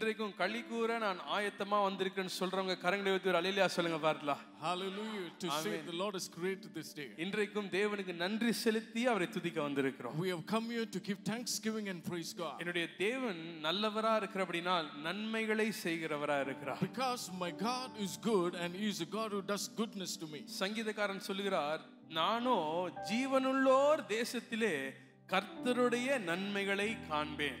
இன்றைக்கும் களி கூற நான் ஆயத்தமா வந்திருக்கேன்னு சொல்றவங்க கரங்களை வைத்து ஒரு அலையிலியா சொல்லுங்க பார்க்கலாம் Hallelujah. To say the Lord this day. இன்றைக்கும் தேவனுக்கு நன்றி செலுத்தி அவரை துதிக்க வந்திருக்கிறோம் We have come here to give thanksgiving and praise God. என்னுடைய தேவன் நல்லவரா இருக்கிறபடினால் நன்மைகளை செய்கிறவரா இருக்கிறார் Because my God is good and He is a God who does goodness to me. சங்கீதக்காரன் சொல்லுகிறார் நானோ ஜீவனுள்ளோர் தேசத்திலே கர்த்தருடைய நன்மைகளை காண்பேன்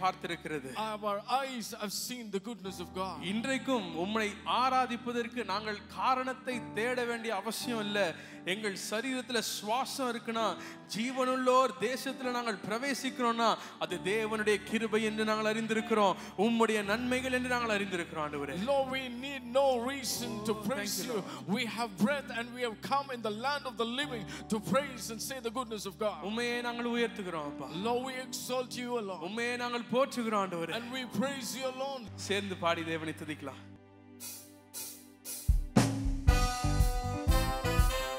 பார்த்திருக்கிறது. Our eyes have seen the goodness of God. இன்றைக்கும் உம்மை ஆராதிப்பதற்கு நாங்கள் காரணத்தை தேட வேண்டிய அவசியம் இல்லை. எங்கள் சரீரத்துல சுவாசம் இருக்குன்னா ஜீவனுள்ளோர் தேசத்துல நாங்கள் பிரவேசிக்கிறோம்னா அது தேவனுடைய கிருபை என்று நாங்கள் அறிந்திருக்கிறோம். உம்முடைய நன்மைகள் என்று நாங்கள் அறிந்திருக்கிறோம் ஆண்டவரே. Lord, we need no reason to praise you. We have breath and we have come in the land of the living to praise and say the goodness of God. உண்மையே நாங்கள் உயர்த்துகிறோம் அப்பா. Lord, we exalt you alone உண்மையே நாங்கள் போற்றுகிறோம் ஆண்டவரே and we praise you alone. சேர்ந்து பாடி தேவனை துதிக்கலாம்.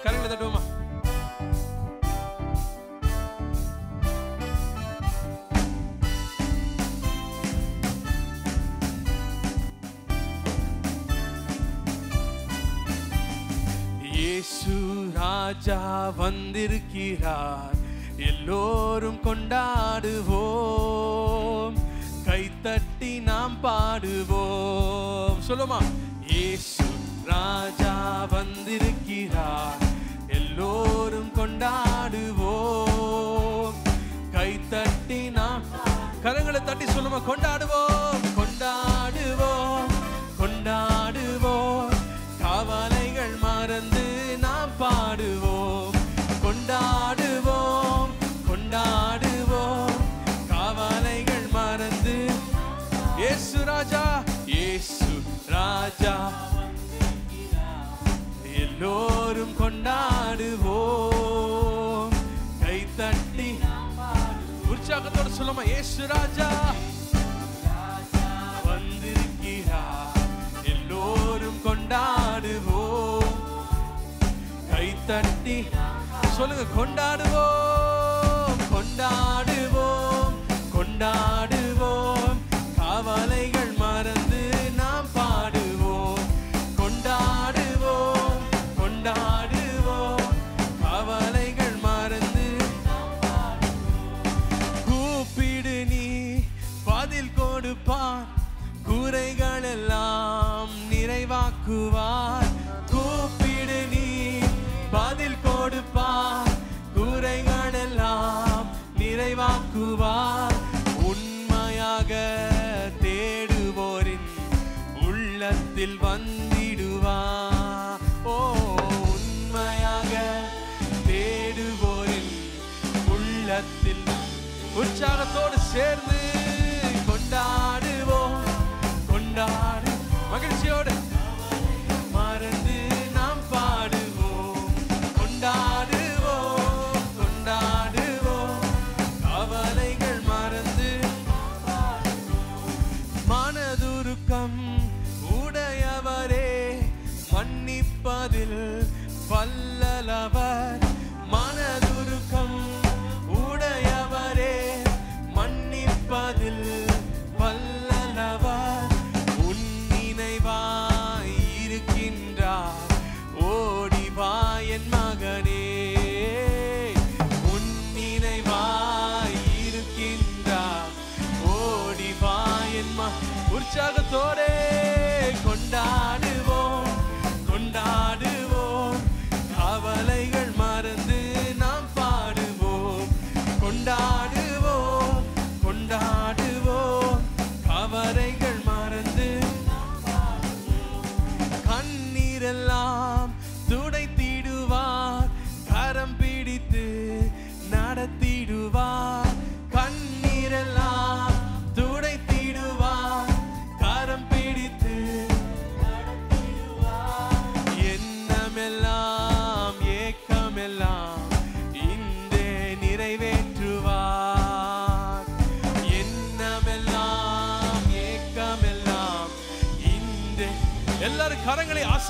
கரங்களை தட்டுவோமா? இயேசு ராஜா வந்திருக்கிறார். எல்லோரும் கொண்டாடுவோம். கைத்தட்டி நாம் பாடுவோம். சொல்லுமா? ஏசு ராஜா வந்திருக்கிறார். எல்லோரும் கொண்டாடுவோம். கைத்தட்டி நாம் கரங்களை தட்டி சொல்லுமா? கொண்டாடுவோம். எல்லோரும் கொண்டாடுவோம். கை தட்டி உற்சாகத்தோடு சொல்லுமா ஏசு ராஜா வந்திருக்கிறா எல்லோரும் கொண்டாடுவோம். கை தட்டி சொல்லுங்க கொண்டாடுவோம் கொண்டாடுவோம் கொண்டாடு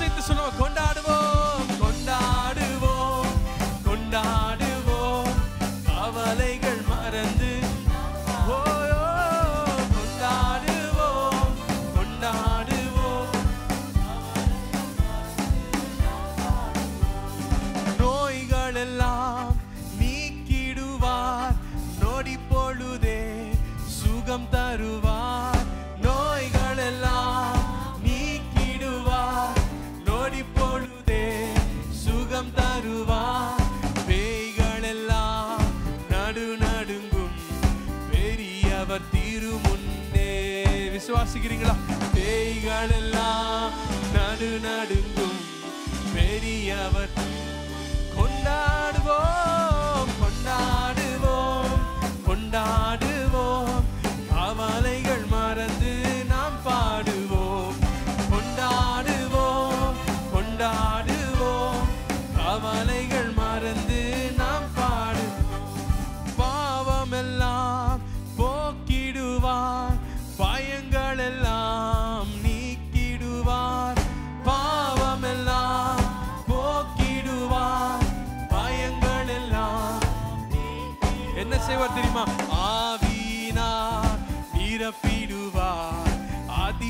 கரங்களை அசைத்து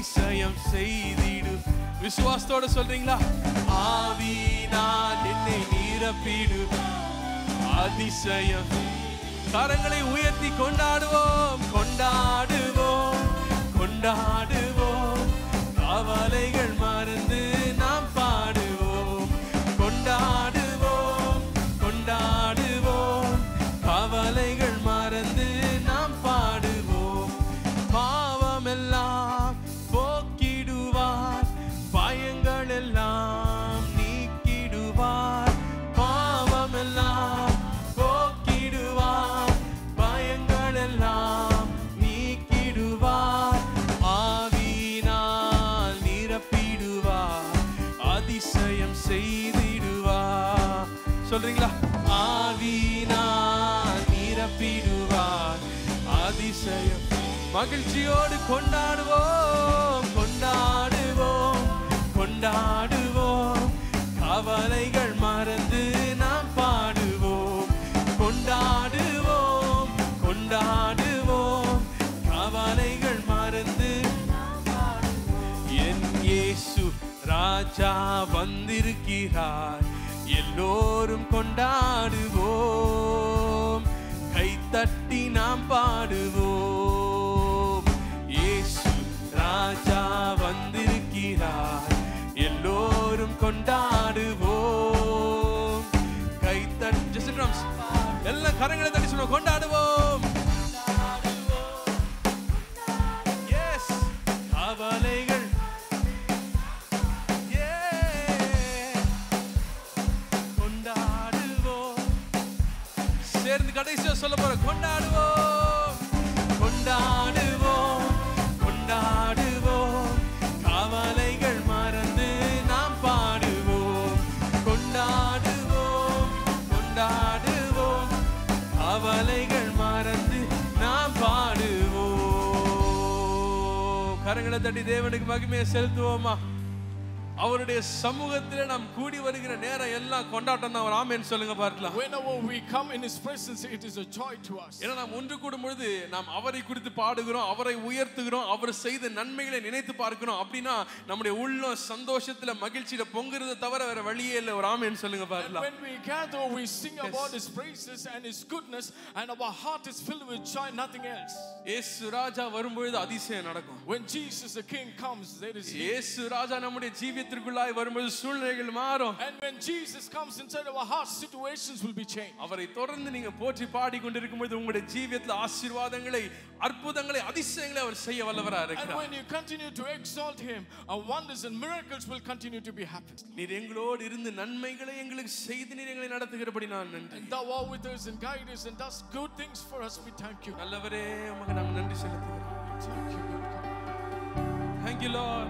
அதிசயம் செய்திடு. விசுவாசத்தோட சொல்றீங்களா? ஆவினார் என்னை நிரப்பிடு. அதிசயம். கரங்களை உயர்த்தி கொண்டாடுவோம் கொண்டாடுவோம் கொண்டாடுவோம் வந்திருக்கிறார். எல்லோரும் கொண்டாடுவோம். கைத்தட்டி நாம் பாடுவோம். ஏசு ராஜா வந்திருக்கிறார். எல்லோரும் கொண்டாடுவோம். கைத்தட்டி just drums. எல்லாம் கரங்களை தட்டி சொல்லுவோம். கொண்டாடுவோம் சேர்ந்து கடைசியா சொல்ல போற கொண்டாடுவோம் கொண்டாடுவோம் கொண்டாடுவோம். கவலைகள் மறந்து நாம் பாடுவோம். கொண்டாடுவோம் கொண்டாடுவோம். கவலைகள் மறந்து நாம் பாடுவோம். கரங்களை தட்டி தேவனுக்கு மகிமையை செலுத்துவோமா? அவருடைய சமூகத்திலே நாம் கூடி வருகிற நேரம் எல்லாம் கொண்டாட்டம் தான் ஆமேன்னு சொல்லுங்க பார்க்கலாம் Whenever we come in His presence, it is a joy to us. ஏன்னா நாம் ஒன்று கூடும் பொழுது நாம் அவரை குறித்து பாடுகிறோம் அவரை உயர்த்துகிறோம் அவர் செய்த நன்மைகளை நினைத்து பார்க்கிறோம் அப்படின்னா நம்முடைய உள்ளம் சந்தோஷத்துல மகிழ்ச்சியில பொங்குறதை தவிர வேற வழியே இல்லை ஒரு ஆமேன்னு சொல்லுங்க And பார்க்கலாம் when we gather, we sing about His praises and His goodness, and our heart is filled with joy, nothing else. இயேசு ராஜா வரும்பொழுது அதிசயம் நடக்கும் When Jesus the King comes, there is healing. இயேசு ராஜா நம்முடைய ஜீவியத்திற்குள்ளாய் வரும்பொழுது சூழ்நிலைகள் மாறும் And when Jesus comes inside our hearts, situations will be changed. அவரை தொடர்ந்து நீங்க போற்றி பாடி கொண்டிருக்கும் பொழுது உங்களுடைய ஜீவியத்துல ஆசீர்வாதங்களை அற்புதங்களை அதிசயங்களை அவர் செய்ய வல்லவரா And இருக்கிறார் when you continue to exalt Him, our wonders and miracles will continue to be happening. நீர் எங்களோடு இருந்து நன்மைகளை எங்களுக்கு செய்து நீர் எங்களை நடத்துகிறபடி நான் நன்றி And Thou art with us and guide us and does good things for us. We thank you. நல்லவரே உமக்கு நாங்கள் நன்றி செலுத்துகிறோம் Thank you, good God. Thank you, Lord.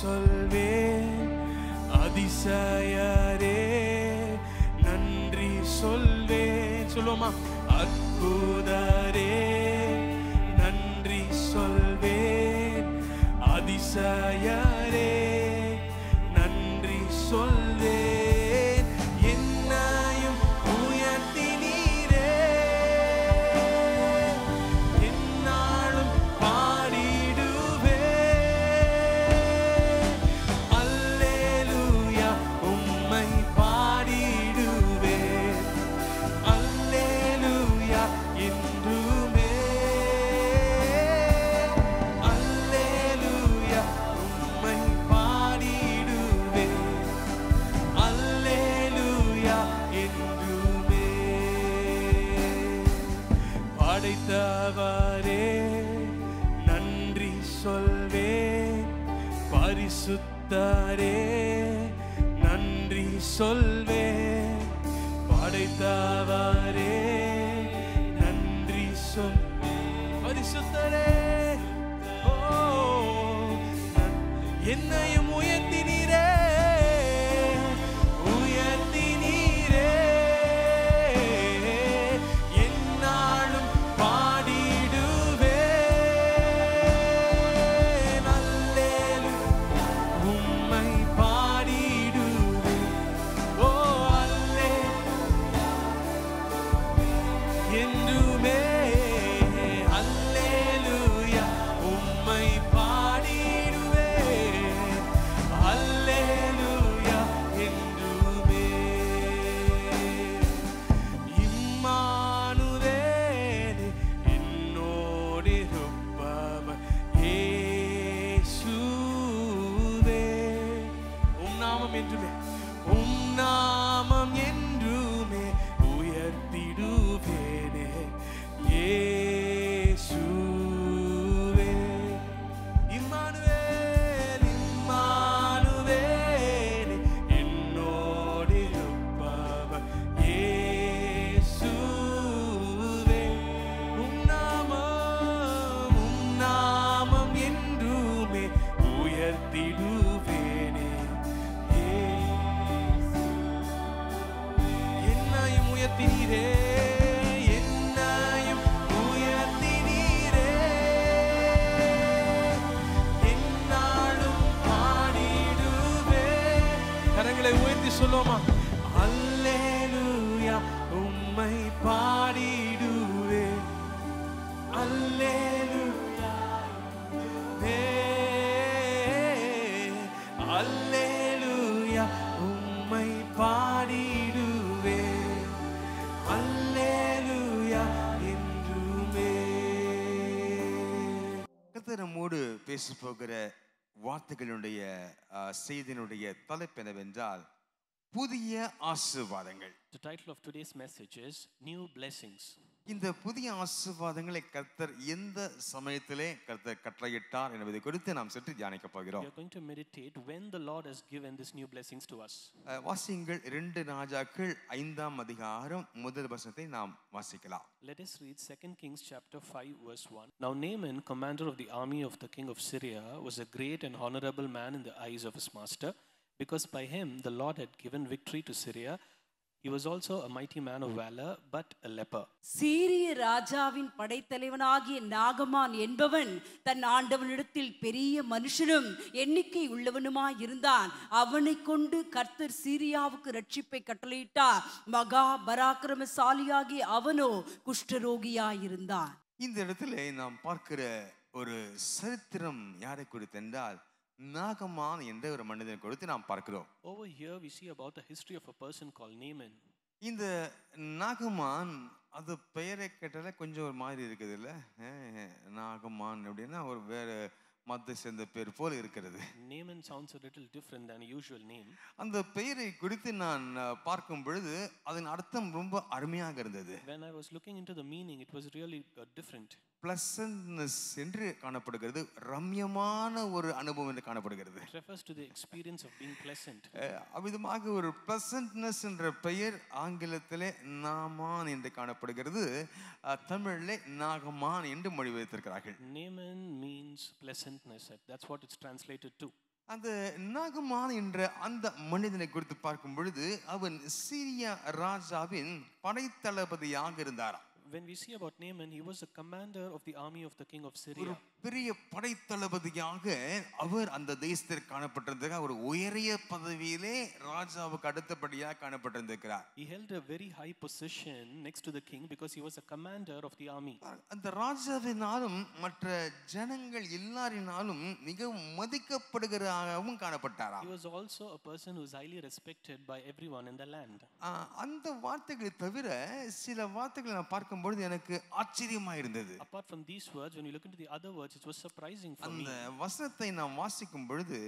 சொல்வேன். அதிசயரே நன்றி சொல்வேன். சொல்லுவோமா? அற்புதரே நன்றி சொல்வேன். அதிசயரே பேச போகிற வார்த்தைகளுடைய செய்தியினுடைய தலைப்பு என்னவென்றால் புதிய ஆசீர்வாதங்கள் The title of today's message is New Blessings. இந்த புதிய ஆசீர்வாதங்களை கர்த்தர் எந்த சமயத்திலே கர்த்தர் கட்டளையிட்டார் என்பதை குறித்து நாம் சற்று தியானிக்க We போகிறோம் are going to meditate when the Lord has given these new blessings to us. அஹ், வாசியுங்கள் இரண்டு ராஜாக்கள் ஐந்தாம் அதிகாரம் முதல் வசனத்தை நாம் வாசிக்கலாம் Let us read 2 Kings chapter 5 verse 1. Now Naaman, commander of the army of the king of Syria, was a great and honorable man in the eyes of his master, because by him the Lord had given victory to Syria. He was also a mighty man of valor, but a leper. சீரிய ராஜாவின் படைத்தலைவனாகிய நாகமான் என்பவன் தன் ஆண்டவனிடத்தில் பெரிய மனுஷனும் எண்ணிக்கை உள்ளவனுமாய் இருந்தான் அவனை கொண்டு கர்த்தர் சீரியாவுக்கு ரட்சிப்பை கட்டளையிட்டார் மகா பராக்கிரமசாலியாகிய அவனோ குஷ்டரோகியாய் இருந்தான் இந்த இடத்துல நாம் பார்க்கிற ஒரு சரித்திரம் யாரை குறித்து என்றால் நாகமான் என்ற ஒரு மனிதனை குறித்து நாம் பார்க்கிறோம் Over here we see about the history of a person called Naaman. இந்த நாகமான் அது பெயரை கேட்டாலே கொஞ்சம் ஒரு மாதிரி இருக்குது இல்லை நாகமான் அப்படின்னா ஒரு வேற மதத்தை சேர்ந்த பேர் போல இருக்கிறது Naaman sounds a little different than usual name. அந்த பெயரை குறித்து நான் பார்க்கும் பொழுது அதன் அர்த்தம் ரொம்ப அருமையாக இருந்தது When I was looking into the meaning, it was really uh, different. Pleasantness என்று காணப்படுகிறது ரம்யமான ஒரு அனுபவம் என்று காணப்படுகிறது refers to the experience of being pleasant. அஹ், அவ்விதமாக ஒரு பிளசன்ட்னஸ் என்ற பெயர் ஆங்கிலத்திலே நாமான் என்று காணப்படுகிறது தமிழிலே நாகமான் என்று மொழிபெயர்த்திருக்கிறார்கள் Naaman means pleasantness. That's what it's translated to. அந்த நாகமான் என்ற அந்த மனிதனை குறித்து பார்க்கும் பொழுது அவன் சீரியா ராஜாவின் படைத்தளபதியாக இருந்தாராம் When we see about Naaman, he was a commander of the army of the king of Syria. பெரிய படைத்தளபதியாக அவர் அந்த தேசத்தில் காணப்பட்டிருந்தார் ஒரு உயரிய பதவியிலே ராஜாவுக்கு அடுத்தபடியாக காணப்பட்டிருந்திருக்கிறார் He held a very high position next to the king because he was a commander of the army. அந்த ராஜாவினாலும் மற்ற ஜனங்கள் எல்லாரினாலும் மிகவும் மதிக்கப்படுகிறதாகவும் காணப்பட்டாராம் He was also a person who is highly respected by everyone in the land. அந்த வார்த்தைகளை தவிர சில வார்த்தைகளை நான் பார்க்கும்பொழுது எனக்கு ஆச்சரியமா இருந்தது Apart from these words, when you look into the other words, it was surprising for me. அந்த வசனத்தை நாம் வாசிக்கும் பொழுது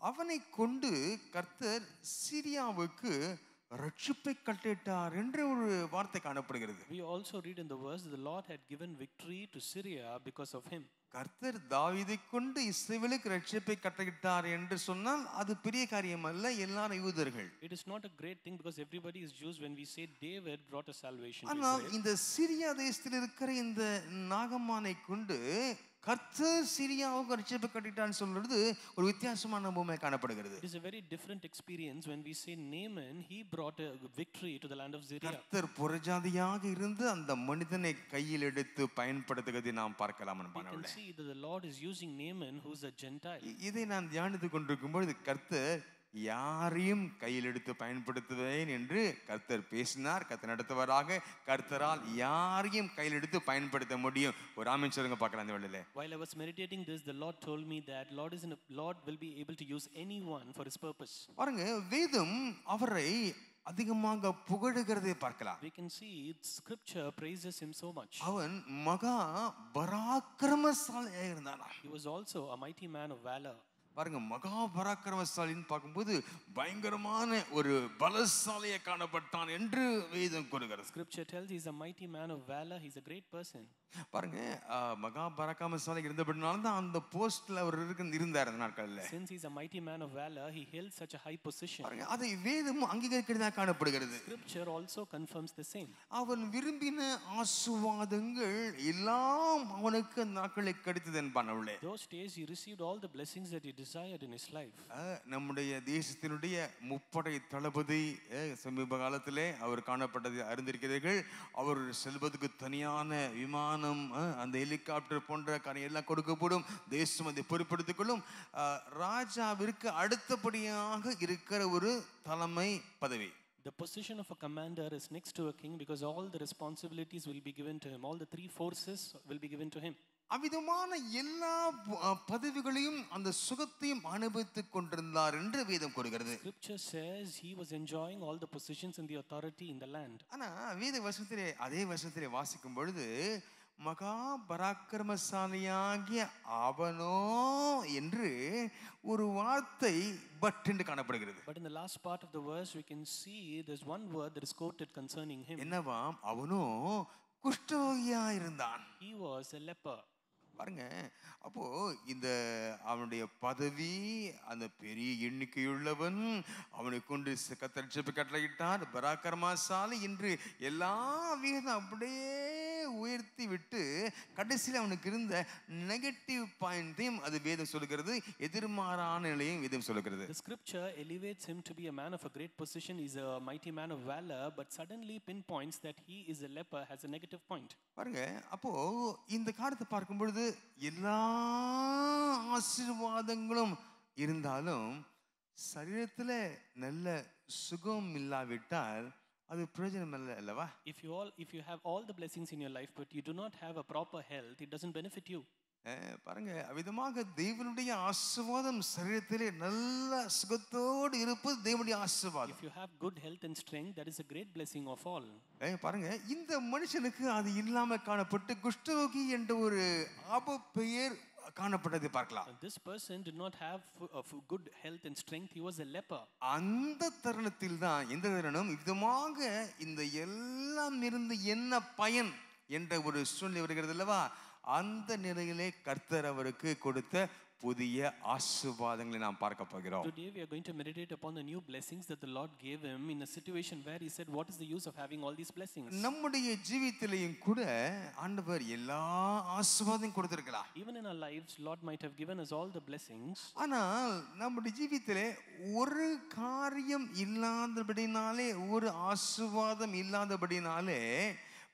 அவனை கொண்டு கர்த்தர் சீரியாவுக்கு ரட்சிப்பை கட்டிட்டார் என்ற ஒரு வார்த்தை காணப்படுகிறது We also read in the verse the Lord had given victory to Syria because of him. கர்த்தர் தாவீதை கொண்டு இஸ்ரவேலுக்கு ரட்சிப்பை கட்டளையிட்டார் என்று சொன்னால் அது பெரிய காரியம் அல்ல எல்லாரும் யூதர்கள் It is not a great thing because everybody is Jews when we say David brought a salvation ஆனால். இந்த சிரியா தேசத்தில் இருக்கிற இந்த நாகமானை கொண்டு கர்த்தர் சிரியாவுக்கு ரட்சிப்பை கட்டிட்டான்னு சொல்றது ஒரு வித்தியாசமான அனுபவமே காணப்படுகிறது It is a very different experience when we say Naaman, he brought a victory to the land of Syria. கர்த்தர் புறஜாதியாக இருந்து அந்த மனிதனை கையில் எடுத்து பயன்படுத்துவதை நாம் பார்க்கலாம் We can அன்பானவர்களே. see that the Lord is using Naaman, a Gentile. இ- இதை நான் தியானித்துக் கொண்டிருக்கும் பொழுது கர்த்தர் யாரையும் கையில் எடுத்து பயன்படுத்துவேன் என்று கர்த்தர் பேசினார் கர்த்தர் நடத்துவராக கர்த்தரால் யாரையும் கையில் எடுத்து பயன்படுத்த முடியும் ஒரு ஆமீன் சொல்லுங்க பார்க்கலாம் அந்த வேளையில While I was meditating this, the Lord told me that Lord is in a, Lord will be able to use anyone for His purpose. பாருங்க வேதம் அவரை அதிகமாக புகழுகிறதை பார்க்கலாம் We can see Scripture praises him so much. அவன் மகா பராக்கிரமசாலியாக இருந்தானா He was also a mighty man of valor. பாருங்க மகா பராக்கிரமசாலின்னு பார்க்கும்போது பயங்கரமான ஒரு பலசாலியை காணப்பட்டான் என்று வேதம் கூறுகிறது Scripture tells he's a mighty man of valor. He's a great person. பாருங்க மகா பராக்கிரமசாலி இருந்தபடினால தான் அந்த போஸ்ட்ல அவர் இருக்கு இருந்தார் அந்த நாட்கள்ல Since he's a mighty man of valor, he held such a high position. பாருங்க அதை வேதம் அங்கீகரிக்கிறதா காணப்படுகிறது Scripture also confirms the same. அவன் விரும்பின ஆசுவாதங்கள் எல்லாம் அவனுக்கு அந்த நாட்களை கிடைத்தது என்பானவளே Those days he received all the blessings that he desired in his life. நம்முடைய தேசத்தினுடைய முப்படை தளபதி சமீப காலத்திலே அவர் காணப்பட்டதை அறிந்திருக்கிறீர்கள் அவர் செல்வதற்கு தனியான விமானம் அஹ், அந்த ஹெலிகாப்டர் போன்ற காரியம் எல்லாம் கொடுக்கப்படும் தேசம் அதை பொறுப்படுத்திக் கொள்ளும் ராஜாவிற்கு அடுத்தபடியாக இருக்கிற ஒரு தலைமை பதவி The position of a commander is next to a king because all the responsibilities will be given to him. All the three forces will be given to him. அவ்விதமான எல்லா பதவிகளையும் அந்த சுகத்தையும் அனுபவித்துக் கொண்டிருந்தார் என்று வேதம் கூறுகிறது Scripture says he was enjoying all the positions and the authority in the land. ஆனா வேத வசனத்திலே அதே வசனத்திலே வாசிக்கும் பொழுது மகா பராக்கிரமசாலியாகிய அவனோ என்று ஒரு வார்த்தை பட் என்று காணப்படுகிறது But in the last part of the verse, we can see there's one word that is quoted concerning him. என்னவாம் அவனோ குஷ்டரோகியா இருந்தான் He was a leper. பாருங்க அப்போ இந்த அவனுடைய பதவி அந்த பெரிய எண்ணிக்கையுள்ளவன் அவனை கொண்டு கத்தரிச்சப்பு கட்டளையிட்டார் பராக்கிரமாசாலி என்று எல்லா வீதம் அப்படியே உயர்த்தி விட்டு கடைசியில் அவனுக்கு இருந்த நெகட்டிவ் பாயிண்டையும் அது வேதம் சொல்லுகிறது எதிர்மாறான நிலையும் வேதம் சொல்லுகிறது The scripture elevates him to be a man of a great position. He's a mighty man of valor, but suddenly pinpoints that he is a leper has a negative point. பாருங்க அப்போ இந்த காலத்தை பார்க்கும் பொழுது எல்லா ஆசீர்வாதங்களும் இருந்தாலும் சரீரத்தில் நல்ல சுகம் இல்லாவிட்டால் அது பிரயோஜனம் இல்லை அல்லவா if you all if you have all the blessings in your life but you do not have a proper health it doesn't benefit you பாருங்க அவ்விதமாக தேவனுடைய ஆசீர்வாதம் சரீரத்திலே நல்ல சுகத்தோடு இருப்பது தேவனுடைய ஆசீர்வாதம் If you have good health and strength, that is a great blessing of all. அஹ், பாருங்க இந்த மனுஷனுக்கு அது இல்லாம காணப்பட்டு குஷ்டரோகி என்ற ஒரு ஆப பெயர் காணப்பட்டதை பார்க்கலாம் This person did not have fu- good health and strength. He was a leper. அந்த தருணத்தில் தான் எந்த தருணம் விதமாக இந்த எல்லாம் இருந்து என்ன பயன் என்ற ஒரு சூழ்நிலை வருகிறது அல்லவா அந்த நிலையிலே கர்த்தர் அவருக்கு கொடுத்த புதிய ஆசீர்வாதங்களை நாம் பார்க்க போகிறோம் Today we are going to meditate upon the new blessings that the Lord gave him in a situation where he said, What is the use of having all these blessings? நம்முடைய ஜீவித்திலையும் கூட ஆண்டவர் எல்லா ஆசீர்வாதம் கொடுத்திருக்கலாம் Even in our lives, Lord might have given us all the blessings, ஆனால் நம்முடைய ஜீவித்திலே ஒரு காரியம் இல்லாதபடினாலே ஒரு ஆசீர்வாதம் இல்லாதபடினாலே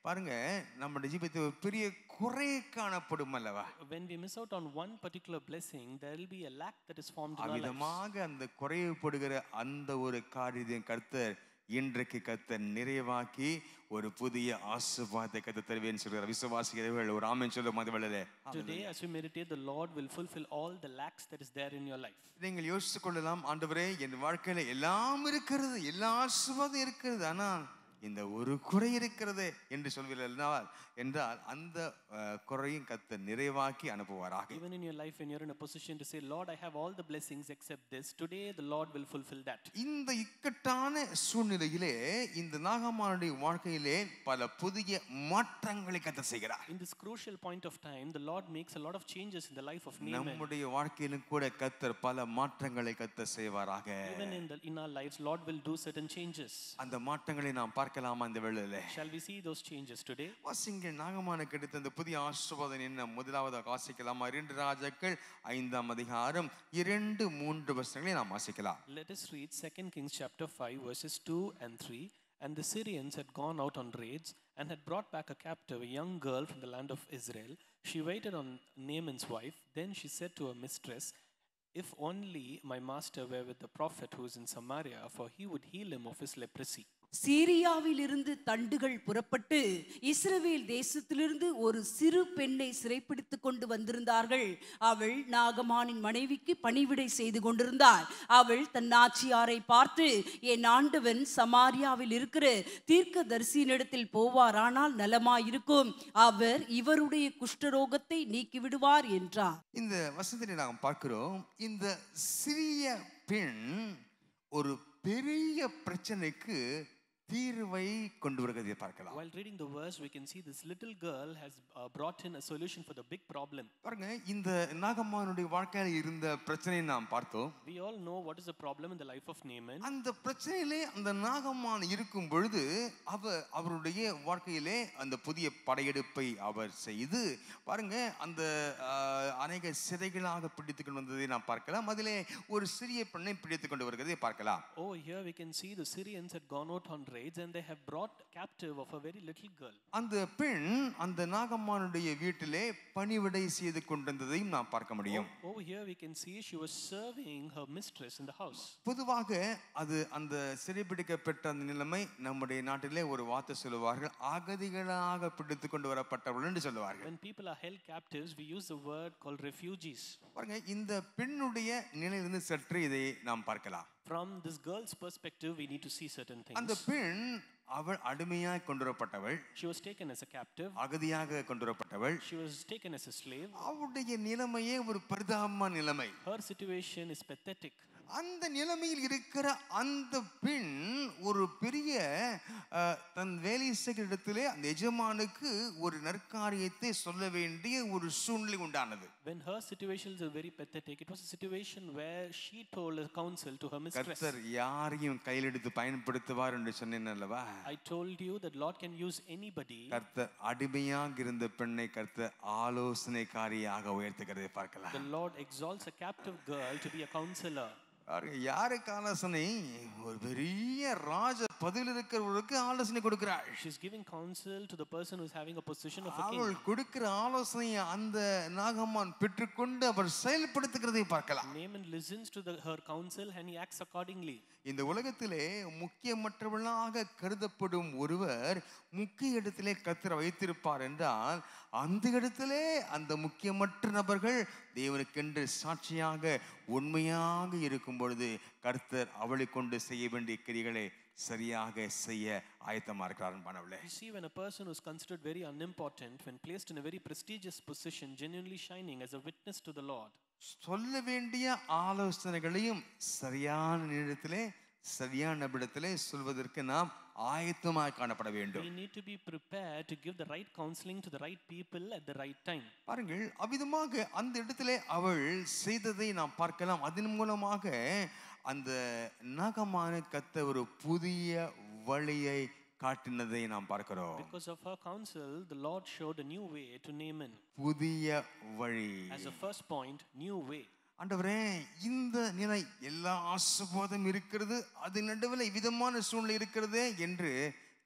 பாருங்க நம்முடைய ஜீவித்தில் ஒரு பெரிய குறை காணப்படும் அல்லவா when we miss out on one particular blessing, there will be a lack that is formed in our lives. அவ்விதமாக அந்த குறைவுபடுகிற அந்த ஒரு காரியத்தையும் கர்த்தர் இன்றைக்கு கர்த்தர் நிறைவாக்கி ஒரு புதிய ஆசீர்வாதத்தை கர்த்தர் தருவேன் சொல்கிறார் விசுவாசிக்கிறவர்கள் ஒரு ஆமென் சொல்லும் மதவழிலே Today, as we meditate, the Lord will fulfill all the lacks that is there in your life. நீங்கள் யோசித்துக் கொள்ளலாம் ஆண்டவரே என் வாழ்க்கையில எல்லாம் இருக்கிறது எல்லா ஆசீர்வாதம் இருக்கிறது ஆனால் இந்த ஒரு குறை இருக்கிறது என்று சொல்வீர்கள் என்றால் அந்த குறையும் கர்த்தர் நிறைவாக்கி அனுப்புவாராக Even in your life, when you're in a position to say, Lord, I have all the blessings except this, today the Lord will fulfill that. இந்த இக்கட்டான சூழ்நிலையிலே இந்த நாகமானுடைய வாழ்க்கையிலே பல புதிய மாற்றங்களை கத்த செய்கிறார் In this crucial point of time, the Lord makes a lot of changes in the life of Naaman. நம்முடைய வாழ்க்கையிலும் கூட கத்தர் பல மாற்றங்களை கத்த செய்வாராக Even in, the, in our lives, Lord will do certain changes. அந்த மாற்றங்களை நாம் பார்க்கலாமா இந்த வேளையிலே Shall we see those changes today? வாசிங்கள் நாகமான கிடைத்த அந்த புதிய ஆசீர்வாதம் என்ன முதலாவதாக வாசிக்கலாமா இரண்டு ராஜாக்கள் ஐந்தாம் அதிகாரம் இரண்டு மூன்று வருஷங்களை நாம் வாசிக்கலாம் Let us read 2 Kings chapter 5, verses 2 and 3. And the Syrians had gone out on raids and had brought back a captive, a young girl from the land of Israel. She waited on Naaman's wife. Then she said to her mistress, If only my master were with the prophet who is in Samaria, for he would heal him of his leprosy. சீரியாவிலிருந்து தண்டுகள் புறப்பட்டு இஸ்ரவேல் தேசத்திலிருந்து ஒரு சிறு பெண்ணை சிறைப்பிடித்து கொண்டு வந்திருந்தார்கள். அவள் நாகமானின் மனைவிக்கு பணிவிடை செய்து கொண்டிருந்தாள். அவள் தன் நாச்சியாரை பார்த்து என் ஆண்டவன் சமாரியாவில் இருக்கிற தீர்க்க தரிசியினிடத்தில் போவாரானால் நலமாயிருக்கும். அவர் இவருடைய குஷ்டரோகத்தை நீக்கிவிடுவார் என்றார். இந்த வசனத்தை நாம் பார்க்கிறோம். இந்த சிறிய பெண் ஒரு பெரிய பிரச்சனைக்கு தீர்வை கொண்டு வருகிறதை பார்க்கலாம் While reading the verse, we can see this little girl has uh, brought in a solution for the big problem. பாருங்க இந்த நாகம்மானுடைய வாழ்க்கையில இருந்த பிரச்சனையை நாம் பார்த்தோம் We all know what is the problem in the life of Naaman. அந்த பிரச்சனையிலே அந்த நாகம்மான் இருக்கும் பொழுது அவர் அவருடைய வாழ்க்கையிலே அந்த புதிய படையெடுப்பை அவர் செய்து பாருங்க அந்த அநேக சிறைகளாக பிடித்து கொண்டு வந்ததை நாம் பார்க்கலாம் அதிலே ஒரு சிறிய பெண்ணை பிடித்து கொண்டு வருகிறதை பார்க்கலாம் Oh, here we can see the Syrians had gone out on raids and they have brought captive of a very little girl. அந்த பெண் அந்த நாகம்மானுடைய வீட்டிலே பணிவிடை செய்து கொண்டிருந்ததையும் நாம் பார்க்க முடியும் Over here we can see she was serving her mistress in the house. பொதுவாக அது அந்த சிறைபிடிக்கப்பட்ட அந்த நிலைமை நம்முடைய நாட்டிலே ஒரு வார்த்தை சொல்லுவார்கள் அகதிகளாக பிடித்து கொண்டு வரப்பட்டவர்கள் என்று சொல்லுவார்கள் When people are held captives, we use the word called refugees. பாருங்க இந்த பெண்ணுடைய நிலையிலிருந்து சற்று இதை நாம் பார்க்கலாம் From this girl's perspective, we need to see certain அந்த things. பெண் அவள் அடிமையாய் கொண்டு வரப்பட்டவள் She was taken as a captive, அகதியாக கொண்டு வரப்பட்டவள் she was taken as a slave. அவளுடைய நிலைமையே ஒரு பரிதாபமான நிலைமை Her situation is pathetic. அந்த நிலைமையில் இருக்கிற அந்த பெண் ஒரு பெரிய தன் வேலை செய்கிற இடத்திலே அந்த எஜமானுக்கு ஒரு நற்காரியத்தை சொல்ல வேண்டிய ஒரு சூழ்நிலை உண்டானது When her situation is very pathetic, it was a situation where she told a counsel to her mistress. கர்த்தர் யாரையும் கையில் எடுத்து பயன்படுத்துவார் என்று சொன்னேன் அல்லவா I told you that Lord can use anybody. கர்த்தர் அடிமையாக இருந்த பெண்ணை கர்த்தர் ஆலோசனைக்காரியாக உயர்த்துகிறதை பார்க்கலாம் The Lord exalts a captive girl to be a counselor. பாருங்க, யாருக்கு ஆலோசனை ஒரு பெரிய ராஜ பதில் இருக்கிறவருக்கு ஆலோசனை கொடுக்கிறாள் She's giving counsel to the person who's having a position of a king. அவள் கொடுக்கிற ஆலோசனையை அந்த நாகம்மான் பெற்றுக்கொண்டு அவர் செயல்படுத்துகிறதை பார்க்கலாம் Naaman listens to the, her counsel and he acts accordingly. இந்த உலகத்திலே முக்கியமற்றவர்களாக கருதப்படும் ஒருவர் முக்கிய இடத்திலே கர்த்தர் வைத்திருப்பார் என்றால் அந்த இடத்திலே அந்த முக்கியமற்ற நபர்கள் தேவனுக்கென்று சாட்சியாக உண்மையாக இருக்கும் பொழுது கர்த்தர் அவளை கொண்டு செய்ய வேண்டிய கிரிகளை சரியாக செய்ய ஆயத்தமா இருக்கிறார் பண்ணவில்லை You see, when a person who's considered very unimportant, when placed in a very prestigious position, genuinely shining as a witness to the Lord, சொல்ல வேண்டிய ஆலோசனைகளையும் சரியான நேரத்திலே சரியான இடத்திலே சொல்வதற்கு நாம் ஆயத்தமாய் காணப்பட வேண்டும் we need to be prepared to give the right counseling to the right people at the right time. பாருங்கள் அவ்விதமாக அந்த இடத்திலே அவள் செய்ததை நாம் பார்க்கலாம் அதன் மூலமாக அந்த நகமான கத்த ஒரு புதிய வழியை காட்டினதை நாம் பார்க்கிறோம் Because of her counsel, the Lord showed a new way to Naaman. புதிய வழி As a first point, new way. ஆண்டவரே இந்த நிலை எல்லா ஆசுபோதம் இருக்கிறது அதன் நடுவில் விதமான சூழ்நிலை இருக்கிறதே என்று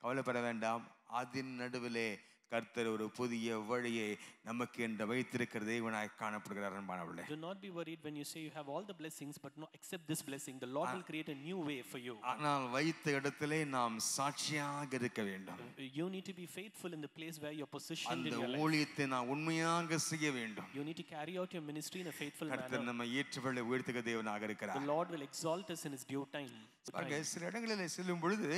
கவலைப்பட வேண்டாம் அதன் நடுவிலே கர்த்தர் ஒரு புதிய வழியை நமக்கு என்று வைத்திருக்கிற தேவனாய் காணப்படுகிறார் அன்பானவர்களே Do not be worried when you say you have all the blessings, but not accept this blessing. The Lord will create a new way for you. ஆனால் வைத்த இடத்திலே நாம் சாட்சியாக இருக்க வேண்டும் You need to be faithful in the place where you're positioned அந்த in your life. ஊழியத்தை நான் உண்மையாக செய்ய வேண்டும் You need to carry out your ministry in a faithful கர்த்தர் manner. நம்ம ஏற்றுவள்ள உயர்த்துக தேவனாக The இருக்கிறார் Lord will exalt us in His due time. பாருங்க சில இடங்களில் செல்லும் பொழுது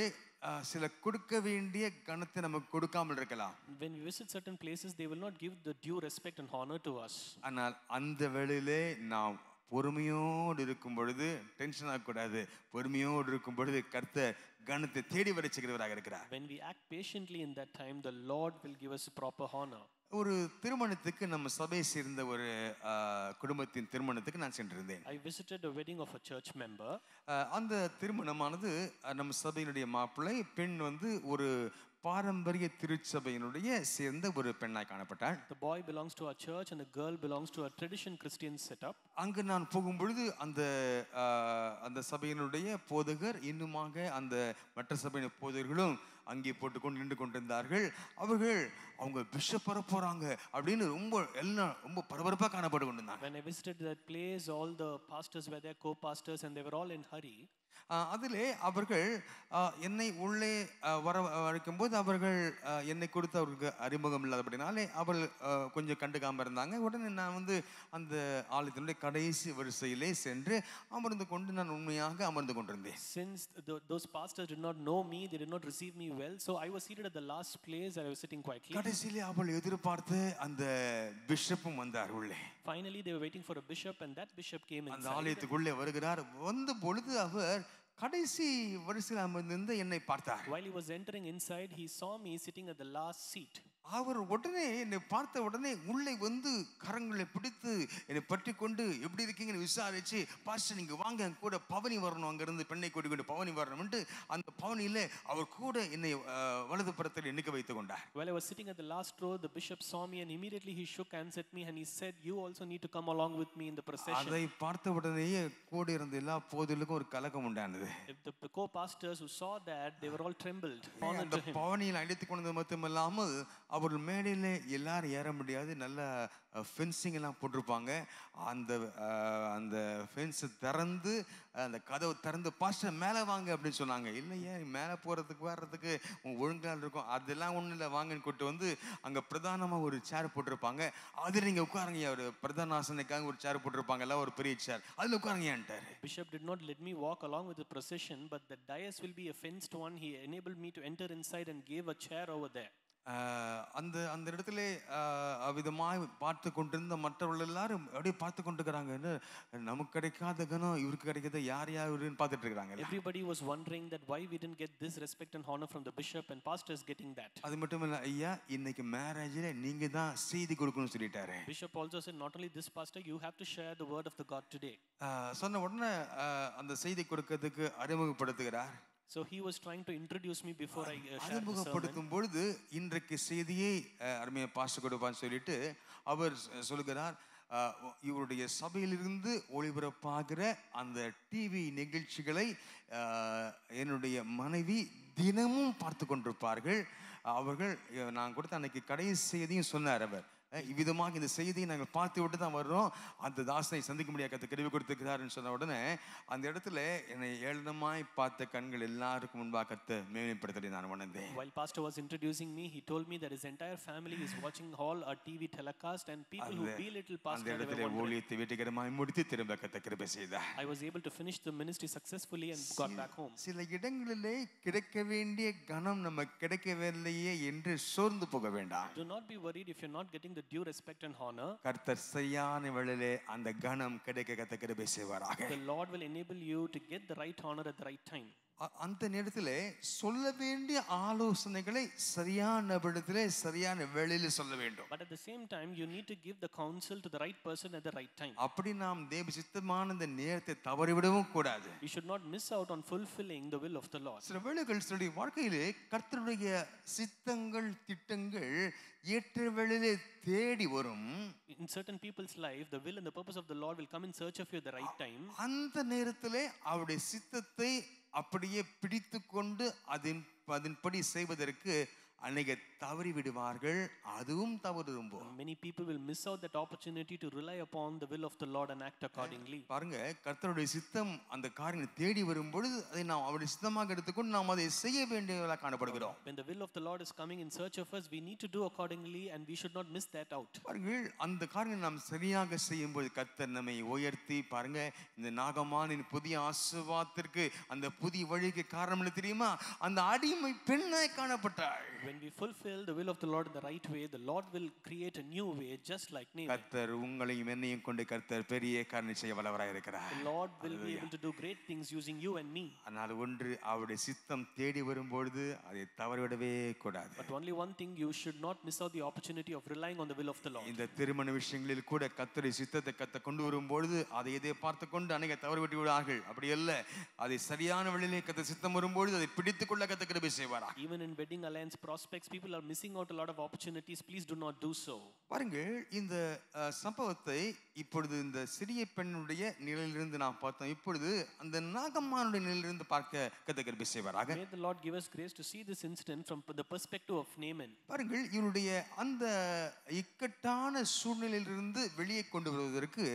அஹ், சில கொடுக்க வேண்டிய கணத்தை நமக்கு கொடுக்காமல் இருக்கலாம் When we visit certain places, they will not give the due respect and honor to us. ஆனால் அந்த வேளையிலே நாம் பொறுமையோடு இருக்கும் பொழுது டென்ஷன் ஆகக்கூடாது பொறுமையோடு இருக்கும் பொழுது கர்த்தர் கணத்தை தேடி வர செய்கிறவராக இருக்கிறார் When we act patiently in that time, the Lord will give us proper honor. ஒரு திருமணத்துக்கு நம்ம சபை சேர்ந்த ஒரு குடும்பத்தின் திருமணத்துக்கு நான் சென்றிருந்தேன் I visited a wedding of a church member. அந்த திருமணமானது நம்ம சபையினுடைய மாப்பிள்ளை பெண் வந்து ஒரு பாரம்பரிய திருச்சபையினுடைய சேர்ந்த ஒரு பெண்ணாய் காணப்பட்டாள் The boy belongs to our church and the girl belongs to a tradition Christian setup. அங்கு நான் போகும் பொழுது அந்த அந்த சபையினுடைய போதகர் இன்னுமாக அந்த மற்ற சபையின் போதகர்களும் அங்கே போட்டுக்கொண்டு நின்று கொண்டிருந்தார்கள். அவர்கள் அவங்க பிஷப் வர போறாங்க. அப்படின்னு ரொம்ப எல்லாம் ரொம்ப பரபரப்பாக காணப்பட்டு கொண்டிருந்தாங்க. When I visited that place, all the pastors were there, co-pastors, and they were all in hurry. அதிலே அவர்கள் என்னை உள்ளே வர வைக்கும்போது அவர்கள் என்னை குறித்து அவருக்கு அறிமுகம் இல்லாதபடினாலே அவர்கள் கொஞ்சம் கண்டுக்காம இருந்தாங்க உடனே நான் வந்து அந்த ஆலயத்தினுடைய கடைசி வரிசையிலே சென்று அமர்ந்து கொண்டு நான் உண்மையாக அமர்ந்து கொண்டிருந்தேன் Since th- those pastors did not know me, they did not receive me well, so I was seated at the last place and I was sitting quietly. கடைசியிலே அவள் எதிர்பார்த்து அந்த பிஷப்பும் வந்தார் உள்ளே Finally, they were waiting for a bishop, and that bishop came அந்த. ஆலயத்துக்குள்ளே வருகிறார் வந்த பொழுது அவர் கடைசி வரிசையில் அமர்ந்திருந்த என்னை பார்த்தார் While he was entering inside, he saw me sitting at the last seat. அவர் உடனே என்னை பார்த்த உடனே உள்ளே வந்து கரங்களை பிடித்து என்னை பற்றி கொண்டு எப்படி இருக்கீங்கன்னு விசாரிச்சு பாஸ்டர் நீங்க வாங்க கூட பவனி வரணும் அங்கிருந்து பெண்ணை கூட்டிக் கொண்டு பவனி வரணும்ட்டு அந்த பவனியில அவர் கூட என்னை வலது புறத்தில் நிற்க வைத்துக் கொண்டார் While I was sitting at the last row, the bishop saw me and immediately he shook hands at me and he said, You also need to come along with me in the procession. அதை பார்த்த உடனேயே கூட இருந்த எல்லா போதிலுக்கும் ஒரு கலக்கம் உண்டானது If the co pastors who saw that, they were all trembled. அந்த. பவனியில் அழைத்துக் கொண்டது மட்டுமல்லாமல் அவர் மேடையில் எல்லாரும் ஏற முடியாது. நல்ல ஃபென்சிங் எல்லாம் போட்டிருப்பாங்க. அந்த அந்த ஃபென்ஸை திறந்து அந்த கதவை திறந்து பாஸ்டர் மேலே வாங்க அப்படின்னு சொன்னாங்க. இல்லையே மேலே போகிறதுக்கு வர்றதுக்கு ஒழுங்காக இருக்கும். அதெல்லாம் ஒன்றும் இல்லை. வாங்கன்னு கூப்பிட்டு வந்து அங்கே பிரதானமாக ஒரு சேர் போட்டிருப்பாங்க. அதில் நீங்கள் உட்காருங்க. ஒரு பிரதான ஆசனைக்காக ஒரு சேர் போட்டிருப்பாங்கல்ல ஒரு பெரிய சேர் அதில் உட்காருங்க bishop did not let me walk along with the but the dais will be a fenced one he enable me to enter inside and gave a chair over there அந்த அந்த இடத்துல அவ்விதமாய் பார்த்து கொண்டிருந்த மற்றவர்கள் எல்லாரும் அப்படியே பார்த்து கொண்டிருக்கிறாங்க நமக்கு கிடைக்காத கனம் இவருக்கு கிடைக்காத யார் யார் இவருன்னு பார்த்துட்டு இருக்கிறாங்க Everybody was wondering that why we didn't get this respect and honor from the bishop and pastors getting that. அது மட்டும் இல்ல ஐயா இன்னைக்கு மேரேஜில் நீங்க தான் செய்தி கொடுக்கணும்னு சொல்லிட்டாரு Bishop also said, not only this pastor, you have to share the word of the God today. சொன்ன உடனே அந்த செய்தி கொடுக்கறதுக்கு அறிமுகப்படுத்துகிறார் So he was trying to introduce me before I uh, shared the sermon. அறிமுகப்படுத்தும் பொழுது இன்றைக்கு செய்தியை அருமையை அருமையா பாஸ்டர் கொடுப்பான்னு சொல்லிட்டு அவர் சொல்கிறார் சொல்லுகிறார் இவருடைய சபையிலிருந்து ஒளிபரப்பாகிற அந்த டிவி நிகழ்ச்சிகளை என்னுடைய மனைவி தினமும் பார்த்து கொண்டிருப்பார்கள் அவர்கள் நான் கொடுத்த அன்னைக்கு கடைசி செய்தியும் சொன்னார் அவர் இவ்விதமாக இந்த செய்தியை நாங்கள் பார்த்து விட்டு தான் வர்றோம் அந்த தாசனை சந்திக்க முடியாத கத்த கருவி கொடுத்துக்கிறாருன்னு சொன்ன உடனே அந்த இடத்துல என்னை ஏளனமாய் பார்த்த கண்கள் எல்லாருக்கும் முன்பாக கத்த மேம்படுத்தலை நான் உணர்ந்தேன் While pastor was introducing me, he told me that his entire family is watching all our TV telecast and people who அந்த belittle அந்த pastor were இடத்துல. ஊழியத்தை வெற்றிகரமாய் முடித்து திரும்ப கத்த கிருபை செய்தார் I was able to finish the ministry successfully and got back home. சில இடங்களிலே கிடைக்க வேண்டிய கனம் நம்ம கிடைக்கவில்லையே என்று சோர்ந்து போக வேண்டாம் Do not be worried if you're not getting the due respect and honor. கர்த்தர் சரியான வேளையிலே அந்த கனம் கிடைக்க கத்த கிருபை செய்வாராக The Lord will enable you to get the right honor at the right time. அந்த நேரத்திலே சொல்ல வேண்டிய ஆலோசனைகளை சரியான இடத்திலே சரியான வேளையில சொல்ல வேண்டும் But at the same time, you need to give the counsel to the right person at the right time. அப்படி நாம் தேவ சித்தமான இந்த நேரத்தை தவறிவிடவும் கூடாது You should not miss out on fulfilling the will of the Lord. சில வேளைகள் சிலருடைய வாழ்க்கையிலே கர்த்தருடைய சித்தங்கள் திட்டங்கள் ஏற்ற வேளையிலே தேடி வரும் In certain people's life, the will and the purpose of the Lord will come in search of you at the right time. அந்த நேரத்திலே அவருடைய சித்தத்தை அப்படியே பிடித்து கொண்டு அதன் அதன்படி செய்வதற்கு அநேக தவறி விடுவார்கள் அதுவும் தவறு ரொம்ப Many people will miss out that opportunity to rely upon the will of the Lord and act accordingly. பாருங்க கர்த்தருடைய சித்தம் அந்த காரியங்களை தேடி வரும் பொழுது அதை நாம் அவருடைய சித்தமாக எடுத்துக்கொண்டு நாம் அதை செய்ய வேண்டியவர்களாக காணப்படுகிறோம் When the will of the Lord is coming in search of us, we need to do accordingly and we should not miss that out. பாருங்கள் அந்த காரியம் நாம் சரியாக செய்யும்போது கர்த்தர் நம்மை உயர்த்தி பாருங்க இந்த நாகமானின் புதிய ஆசுவாத்திற்கு அந்த புதிய வழிக்கு காரணம் என்ன தெரியுமா அந்த அடிமை பெண்ணாய் காணப்பட்டாள் When we fulfill the will of the Lord in the right way, the Lord will create a new way just like Naaman. கர்த்தர் உங்களையும் என்னையும் கொண்டு கர்த்தர் பெரிய காரணம் செய்ய வல்லவராய் இருக்கிறார் The Lord will be able to do great things using you and me. ஆனால் ஒன்று அவருடைய சித்தம் தேடி வரும்பொழுது அதை தவறிவிடவே கூடாது But only one thing, you should not miss out the opportunity of relying on the will of the Lord. இந்த திருமண விஷயங்களில் கூட கர்த்தருடைய சித்தத்தை கத்த கொண்டு வரும்பொழுது அதை இதை பார்த்து கொண்டு அநேக தவறு விட்டு விடுவார்கள் அப்படி அல்ல அதை சரியான வழியிலே கத்த சித்தம் வரும்பொழுது அதை பிடித்துக் கொள்ள கத்த கிருபை செய்வாரா Even in wedding alliance prospects, people are missing out a lot of opportunities. Please do not do so. பாருங்கள் இந்த சம்பவத்தை இப்பொழுது இந்த சிறிய பெண்ணுடைய நிலையிலிருந்து நாம் பார்த்தோம் இப்பொழுது அந்த நாகம்மானுடைய நிலையிலிருந்து பார்க்க கத்த கிருபை செய்வாராக May the Lord give us grace to see this incident from the perspective of Naaman. பாருங்கள் இவருடைய அந்த இக்கட்டான சூழ்நிலையிலிருந்து வெளியே கொண்டு வருவதற்கு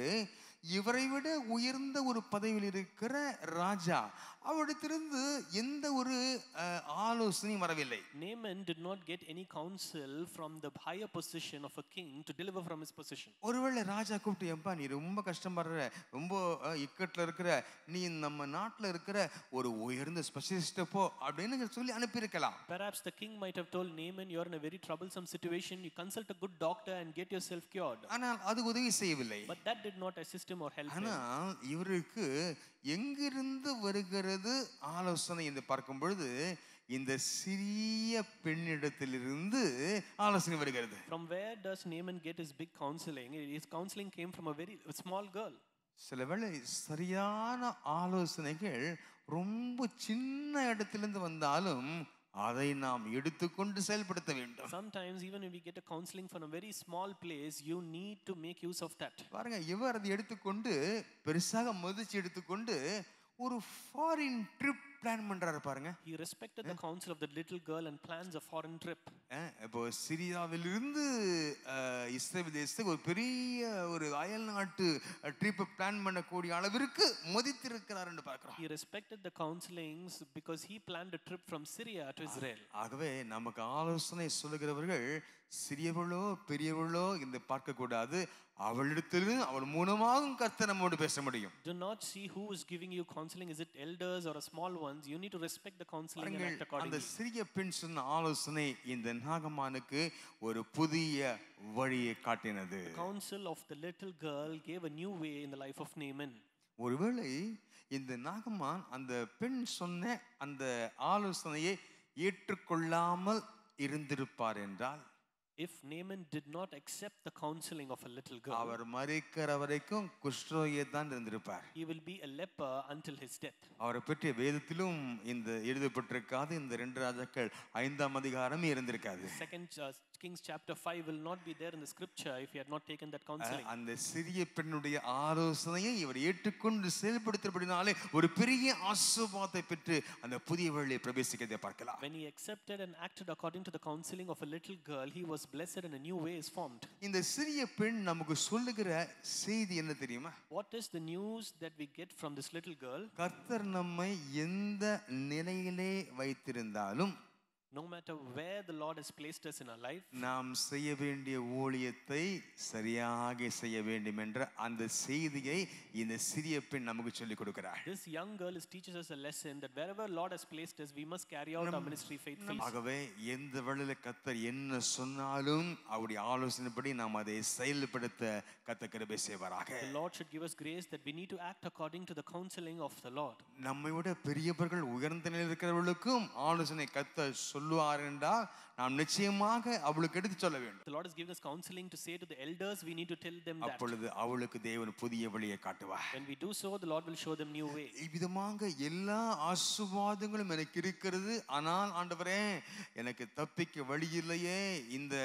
இவரை விட உயர்ந்த ஒரு பதவியில் இருக்கிற ராஜா அவரிடத்திலிருந்து எந்த ஒரு ஆலோசனையும் வரவில்லை Naaman did not get any counsel from the higher position of a king to deliver from his position. ஒருவேளை ராஜா கூப்பிட்டு ஏன்பா நீ ரொம்ப கஷ்டப்படுற ரொம்ப அஹ், இக்கட்டுல இருக்கிற நீ நம்ம நாட்டுல இருக்கிற ஒரு உயர்ந்த ஸ்பெஷலிஸ்ட போ அப்படின்னு சொல்லி அனுப்பியிருக்கலாம் Perhaps the king might have told Naaman, You're in a very troublesome situation. You consult a good doctor and get yourself cured. ஆனால் அது உதவி செய்யவில்லை But that did not assist him or help him. ஆனால் இவருக்கு எங்கிருந்து வருகிறது ஆலோசனை என்று பார்க்கும் பொழுது இந்த சிறிய பெண்ணிடத்திலிருந்து ஆலோசனை வருகிறது From where does Naaman get his big counseling? His counseling came from a very small girl. சில வேளை சரியான ஆலோசனைகள் ரொம்ப சின்ன இடத்திலிருந்து வந்தாலும் அதை நாம் எடுத்துக்கொண்டு செயல்படுத்த வேண்டும் Sometimes, even if we get a counseling from a very small place, you need to make use of that. பாருங்க இவர் அதை எடுத்துக்கொண்டு பெருசாக மதிச்சு எடுத்துக்கொண்டு ஒரு ஃபாரின் ட்ரிப் பிளான் பண்றாரு பாருங்க He respected the counsel of the little girl and plans a foreign trip. அஹ், இப்போ சிரியாவிலிருந்து அஹ், இஸ்ரேல் தேசத்துக்கு ஒரு பெரிய ஒரு அயல் நாட்டு ட்ரிப் பிளான் பண்ணக்கூடிய அளவிற்கு மதித்திருக்கிறார் என்று பார்க்கிறோம் He respected the counselings because he planned a trip from Syria to Israel. ஆகவே நமக்கு ஆலோசனை சொல்லுகிறவர்கள் சிறியவளோ பெரியவளோ என்று பார்க்கக்கூடாது அவளிடத்திலும் அவள் மூலமாகவும் கர்த்தர் நம்மோடு பேச முடியும் Do not see who is giving you counseling. Is it elders or a small ones? You need to respect the counseling and பாருங்கள், act அந்த accordingly. சிறிய பெண் சொன்ன ஆலோசனை இந்த நாகமானுக்கு ஒரு புதிய வழியை காட்டினது Counsel of the little girl gave a new way in the life of Naaman. ஒருவேளை இந்த நாகமான் அந்த பெண் சொன்ன அந்த ஆலோசனையை ஏற்றுக்கொள்ளாமல் இருந்திருப்பார் என்றால் If Naaman did not accept the counseling of a little girl, அவர் மறிக்கிற வரைக்கும் குஷ்டரோகியை தான் இருந்திருப்பார். he will be a leper until his death. அவரை பற்றிய வேதத்திலும் இந்த எழுதப்பட்டிருக்காது. இந்த ரெண்டு ராஜாக்கள் ஐந்தாம் அதிகாரம் இருந்திருக்காது. Second uh, Kings chapter 5 will not be there in the scripture if he had not taken that counseling. அந்த சிறிய பெண்ணுடைய ஆலோசனையை இவர் ஏற்றுக்கொண்டு செயல்படுத்தினபடினாலே ஒரு பெரிய ஆசுவாத்தை பெற்று அந்த புதிய வழியை பிரவேசிக்கிறதை பார்க்கலாம் When he accepted and acted according to the counseling of a little girl, he was blessed and a new way is formed. இந்த சிறிய பெண் நமக்கு சொல்லுகிற செய்தி என்ன தெரியுமா What is the news that we get from this little girl? கர்த்தர் நம்மை எந்த நிலையிலே வைத்திருந்தாலும் No matter where the Lord has placed us in our life, நாம் செய்ய வேண்டிய ஊழியத்தை சரியாக செய்ய வேண்டும் என்ற அந்த செய்தியை இந்த சிறிய பெண் நமக்கு சொல்லிக் கொடுக்கிறார் this young girl is teaches us a lesson that wherever Lord has placed us, we must carry out our ministry faithfully. ஆகவே எந்த வேளையில கத்தர் என்ன சொன்னாலும் அவருடைய ஆலோசனைப்படி நாம் அதை செயல்படுத்த கத்த கிருபை செய்வாராக The Lord should give us grace that we need to act according to the counseling of the Lord. நம்மை விட பெரியவர்கள் உயர்ந்த நிலையில் இருக்கிறவர்களுக்கும் ஆலோசனை கத்த சொல்லுவார் என்றால் நாம் நிச்சயமாக அவளுக்கு எடுத்து சொல்ல வேண்டும். The Lord has given us counseling to say to the elders, we need to tell them that. அப்பொழுது அவளுக்கு தேவன் புதிய வழியை காட்டுவார். When we do so, the Lord will show them new way. இவ்விதமாக எல்லா ஆசுவாதங்களும் எனக்கு இருக்கிறது. ஆனால் ஆண்டவரே எனக்கு தப்பிக்க வழி இல்லையே. இந்த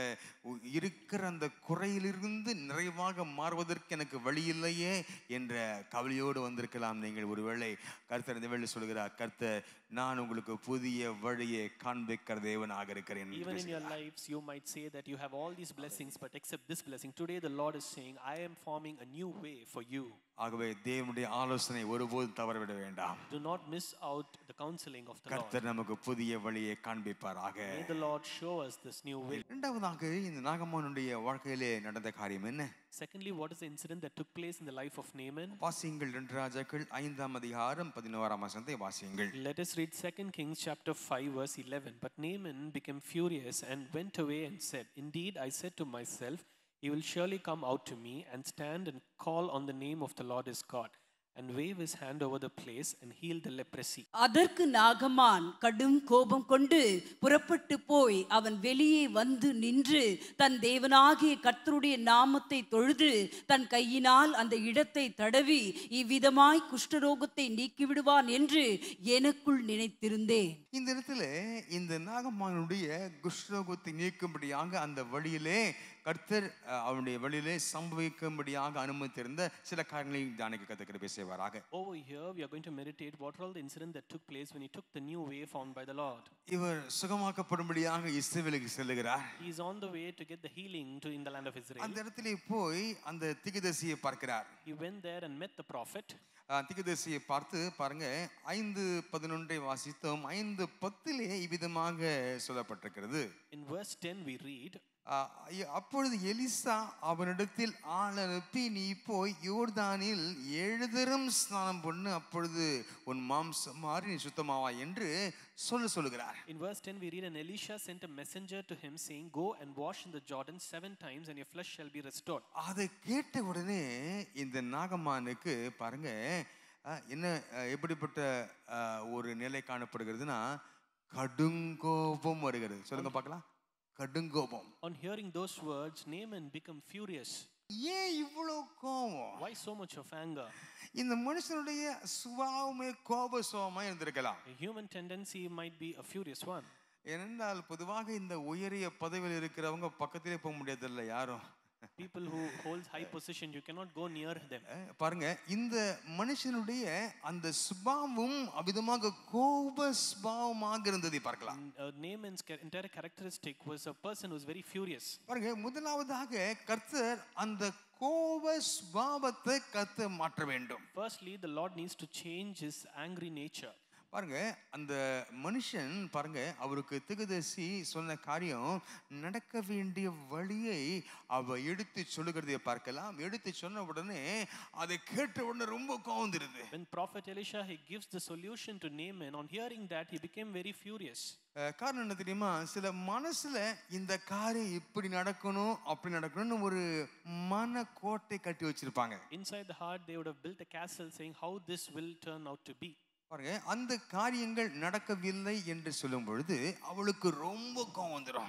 இருக்கிற அந்த குறையிலிருந்து நிறைவாக மாறுவதற்கு எனக்கு வழி இல்லையே என்ற கவலையோடு வந்திருக்கலாம் நீங்கள். ஒருவேளை கர்த்தர் இந்த வேளை சொல்கிறார் கர்த்தர் நான் உங்களுக்கு புதிய வழியை காண்பிக்கிற தேவனாக இருக்கிறேன் Even in your lives, you might say that you have all these blessings, but except this blessing. Today, the Lord is saying, I am forming a new way for you. ஆகவே தேவனுடைய ஆலோசனை ஒருபோதும் தவறவிட வேண்டாம் Do not miss out the counseling of the Lord. கர்த்தர் நமக்கு புதிய வழியை காண்பிப்பாராக May the Lord show us this new way. இரண்டாவதாக இந்த நாகமானுடைய வாழ்க்கையிலே நடந்த காரியம் என்ன Secondly, what is the incident that took place in the life of Naaman? வாசியுங்கள் ரெண்டு ராஜாக்கள் ஐந்தாம் அதிகாரம் பதினோராம் வசனத்தை வாசியுங்கள் Let us read 2 Kings chapter 5 verse 11. But Naaman became furious and went away and said, Indeed, I said to myself, He will surely come out to me and stand and call on the name of the Lord his God and wave his hand over the place and heal the leprosy. அதற்கு நாகமான் கடும் கோபம் கொண்டு புறப்பட்டு போய் அவன் வெளியே வந்து நின்று தன் தேவனாகிய கர்த்தருடைய நாமத்தை தொழுது தன் கையினால் அந்த இடத்தை தடவி இவ்விதமாய் குஷ்டரோகத்தை நீக்கிவிடுவான் என்று எனக்குள் நினைத்திருந்தேன் இந்த இடத்துல இந்த நாகமானுடைய குஷ்ரோகத்தை நீக்கும்படியாக அந்த வழியிலே கர்த்தர் அவனுடைய வழியிலே சம்பவிக்கும்படியாக அனுமதித்திருந்த சில காரியங்களை தியானிக்க கத்துக்கிற பேசுவாராக Over here, we are going to meditate what are all the incidents that took place when he took the new way found by the Lord. இவர் சுகமாக்கப்படும்படியாக இஸ்ரவேலுக்கு செல்லுகிறார் He is on the way to get the healing to in the land of Israel. அந்த இடத்திலே போய் அந்த திகதரிசியை பார்க்கிறார் He went there and met the prophet. அஹ், திகதரிசியை பார்த்து பாருங்க ஐந்து பதினொன்றை வாசித்தோம் ஐந்து பத்திலே இவ்விதமாக சொல்லப்பட்டிருக்கிறது In verse 10, we read, அப்பொழுது எலிசா அவனிடத்தில் ஆள் அனுப்பி நீ போய் யோர்தானில் ஏழு தரம் ஸ்நானம் பண்ணு அப்பொழுது உன் மாம்சம் மாறி நீ சுத்தமாவா என்று சொல்ல சொல்லுகிறார். In verse 10, we read, And Elisha sent a messenger to him, saying, Go and wash in the Jordan seven times, and your flesh shall be restored. அதை கேட்ட உடனே இந்த நாகமானுக்கு பாருங்க என்ன எப்படிப்பட்ட ஒரு நிலை காணப்படுகிறதுனா கடுங்கோபம் வருகிறது. சொல்லுங்க பார்க்கலாம். கடுங்கோபம் On hearing those words, Naaman became furious. ஏன் இவ்வளவு கோபம் Why so much of anger? இந்த மனுஷனுடைய சுபாவமே கோப சுபாவமா இருந்திருக்கலாம் A human tendency might be a furious one. ஏனென்றால் பொதுவாக இந்த உயரிய பதவியில் இருக்கிறவங்க பக்கத்திலே போக முடியாதுல்ல யாரும் People who hold high position, you cannot go near them. அஹ், பாருங்க இந்த மனுஷனுடைய அந்த சுபாவம் அவிதமாக கோப சுபாவமாக இருந்ததை பார்க்கலாம் And, uh, cha- entire characteristic was a person who was very furious. பாருங்க முதலாவதாக கர்த்தர் அந்த கோப சுபாவத்தை கர்த்தர் மாற்ற வேண்டும் Firstly, the Lord needs to change his angry nature. பாருங்க அந்த மனுஷன் பாருங்க அவருக்கு திகுதசி சொன்ன காரியம் நடக்க வேண்டிய வழியை அவ எடுத்து சொல்லுகிறதை பார்க்கலாம் எடுத்து சொன்ன உடனே அதை கேட்ட உடனே ரொம்ப கோவந்திருது When Prophet Elisha he gives the solution to Naaman, on hearing that, he became very furious. காரணம் என்ன தெரியுமா சில மனசுல இந்த காரியம் இப்படி நடக்கணும் அப்படி நடக்கணும்னு ஒரு மன கோட்டை கட்டி வச்சிருப்பாங்க Inside the heart, they would have built a castle saying how this will turn out to be. பாருங்க அந்த காரியங்கள் நடக்கவில்லை என்று சொல்லும் பொழுது அவளுக்கு ரொம்ப கோவம் வந்துடும்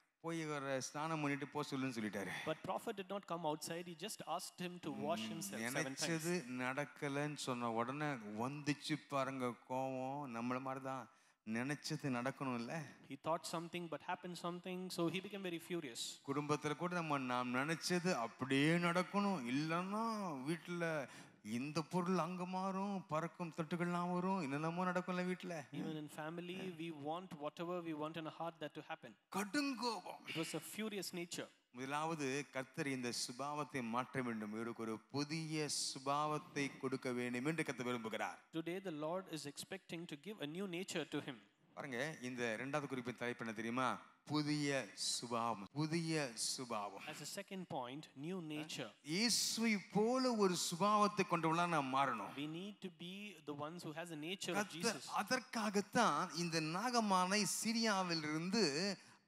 போய் வர ஸ்நானம் பண்ணிட்டு போ சொல்லுன்னு சொல்லிட்டாரு But prophet did not come outside. He just asked him to wash himself seven times. நினைச்சது நடக்கலைன்னு சொன்ன உடனே வந்துச்சு பாருங்க கோவம் நம்மள மாதிரி தான் நினைச்சது நடக்கணும் இல்ல He thought something, but happened something, so he became very furious. குடும்பத்துல கூட நம்ம நாம் நினைச்சது அப்படியே நடக்கணும் இல்லைன்னா வீட்டுல இந்த பொருள் அங்க மாறும் பறக்கும் தட்டுகள்லாம் வரும். என்னென்னமோ நடக்கும்ல வீட்டுல Even in family, we want whatever we want in our heart that to happen. கடுங்கோபம். It was a furious nature. முதலாவது கர்த்தர் இந்த சுபாவத்தை மாற்ற வேண்டும். இவருக்கு ஒரு புதிய சுபாவத்தை கொடுக்க வேண்டும் என்று கத்த விரும்புகிறார். Today, the Lord is expecting to give a new nature to him. பாருங்க இந்த இரண்டாவது குறிப்பின் தலைப்பு என்ன தெரியுமா? புதிய சுபாவம் புதிய சுபாவம் As a second point, new nature. இயேசுவை போல ஒரு சுபாவத்தை கொண்டவளா நாம் மாறணும் We need to be the ones who has a nature of Jesus. அதற்காகத்தான் இந்த நாகமானை சிரியாவிலிருந்து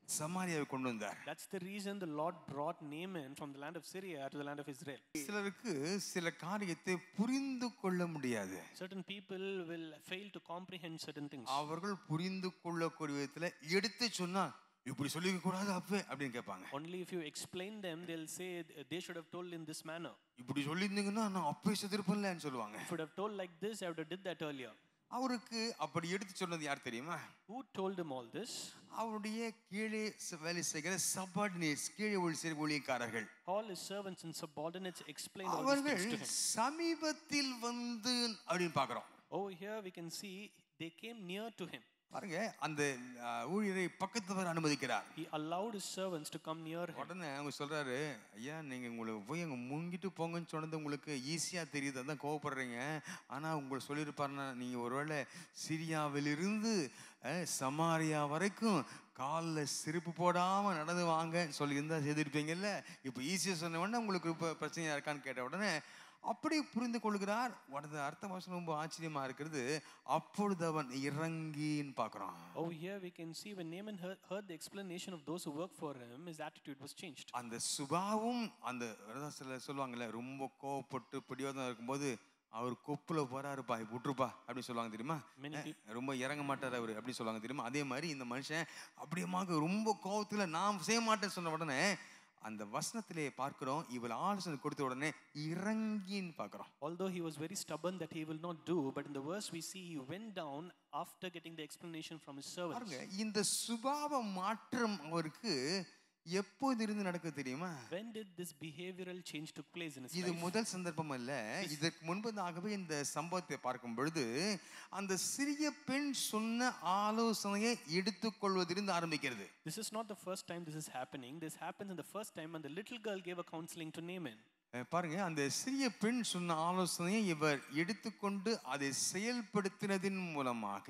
சமாரியாவை கொண்டு வந்தார் That's the reason the Lord brought Naaman from the land of Syria to the land of Israel. சிலருக்கு சில காரியத்தை புரிந்து கொள்ள முடியாது Certain people will fail to comprehend certain things. அவர்கள் புரிந்து கொள்ளக்கூடிய விதத்துல எடுத்து சொன்னா இப்படி சொல்லிக்க கூடாது அப்பே அப்படின்னு கேட்பாங்க Only if you explain them, they'll say uh, they should have told in this manner. இப்படி சொல்லியிருந்தீங்கன்னா நான் அப்பே செதிருப்பேன்லன்னு சொல்லுவாங்க If you would have told like this, I would have did that earlier. அவருக்கு அப்படி எடுத்து சொன்னது யார் தெரியுமா Who told him all this? அவருடைய கீழே ச- வேலை செய்கிற சபார்டினேட்ஸ் கீழே உள்ள சிறு ஊழியக்காரர்கள் All his servants and subordinates explained all these அவர்கள் things to him. சமீபத்தில் வந்து அப்படின்னு பார்க்கிறோம் Over here, we can see they came near to him. பாருங்க அந்த ஊழியரை பக்கத்தவர் அனுமதிக்கிறார். He allowed his servants to come near him. உடனே அவங்க சொல்றாரு ஐயா நீங்க உங்களுக்கு போய் அங்க முங்கிட்டு போங்கன்னு சொன்னது உங்களுக்கு ஈஸியா தெரியுது அதான் கோவப்படுறீங்க. ஆனா உங்களுக்கு சொல்லியிருப்பாருன்னா நீங்க ஒருவேளை சிரியாவிலிருந்து சமாரியா வரைக்கும் காலில் செருப்பு போடாம நடந்து வாங்கன்னு சொல்லியிருந்தா செய்திருப்பீங்கல்ல? இப்போ ஈஸியா சொன்ன உடனே உங்களுக்கு இப்போ பிரச்சனையா இருக்கான்னு கேட்ட உடனே அப்படி புரிந்து கொள்கிறார். உடனே அர்த்த வசனம் ரொம்ப ஆச்சரியமா இருக்கிறது. அப்பொழுது அவன் இறங்கின்னு பார்க்குறோம் Over here, we can see when Naaman heard, heard the explanation of those who work for him, his attitude was changed. அந்த சுபாவும் அந்த சில சொல்லுவாங்கல்ல ரொம்ப கோவப்பட்டு பிடிவாதம் இருக்கும்போது அவர் கொப்புல போறாருப்பா விட்டுருப்பா அப்படின்னு சொல்லுவாங்க தெரியுமா? ரொம்ப இறங்க மாட்டார் அவர் அப்படி சொல்லுவாங்க தெரியுமா? அதே மாதிரி இந்த மனுஷன் அப்படியேமாக ரொம்ப கோவத்துல நான் செய்ய மாட்டேன்னு சொன்ன உடனே அந்த வசனத்திலே பார்க்கிறோம் இவள் ஆலோசனை கொடுத்த உடனே இறங்கின்னு பார்க்கிறோம் Although he was very stubborn that he will not do, but in the verse we see he went down after getting the explanation from his servants. பாருங்க இந்த சுபாவ மாற்றம் அவருக்கு எப்போது இருந்து நடக்குது தெரியுமா When did this behavioral change took place in his இது? முதல் சந்தர்ப்பம் அல்ல இதற்கு முன்பதாகவே இந்த சம்பவத்தை பார்க்கும் பொழுது அந்த சிறிய பெண் சொன்ன ஆலோசனையை எடுத்துக்கொள்வதிலிருந்து ஆரம்பிக்கிறது This is not the first time this is happening. This happens in the first time when the little girl gave a counseling to Naaman. பாருங்க அந்த சிறிய பெண் சொன்ன ஆலோசனையை இவர் எடுத்துக்கொண்டு அதை செயல்படுத்தினதின் மூலமாக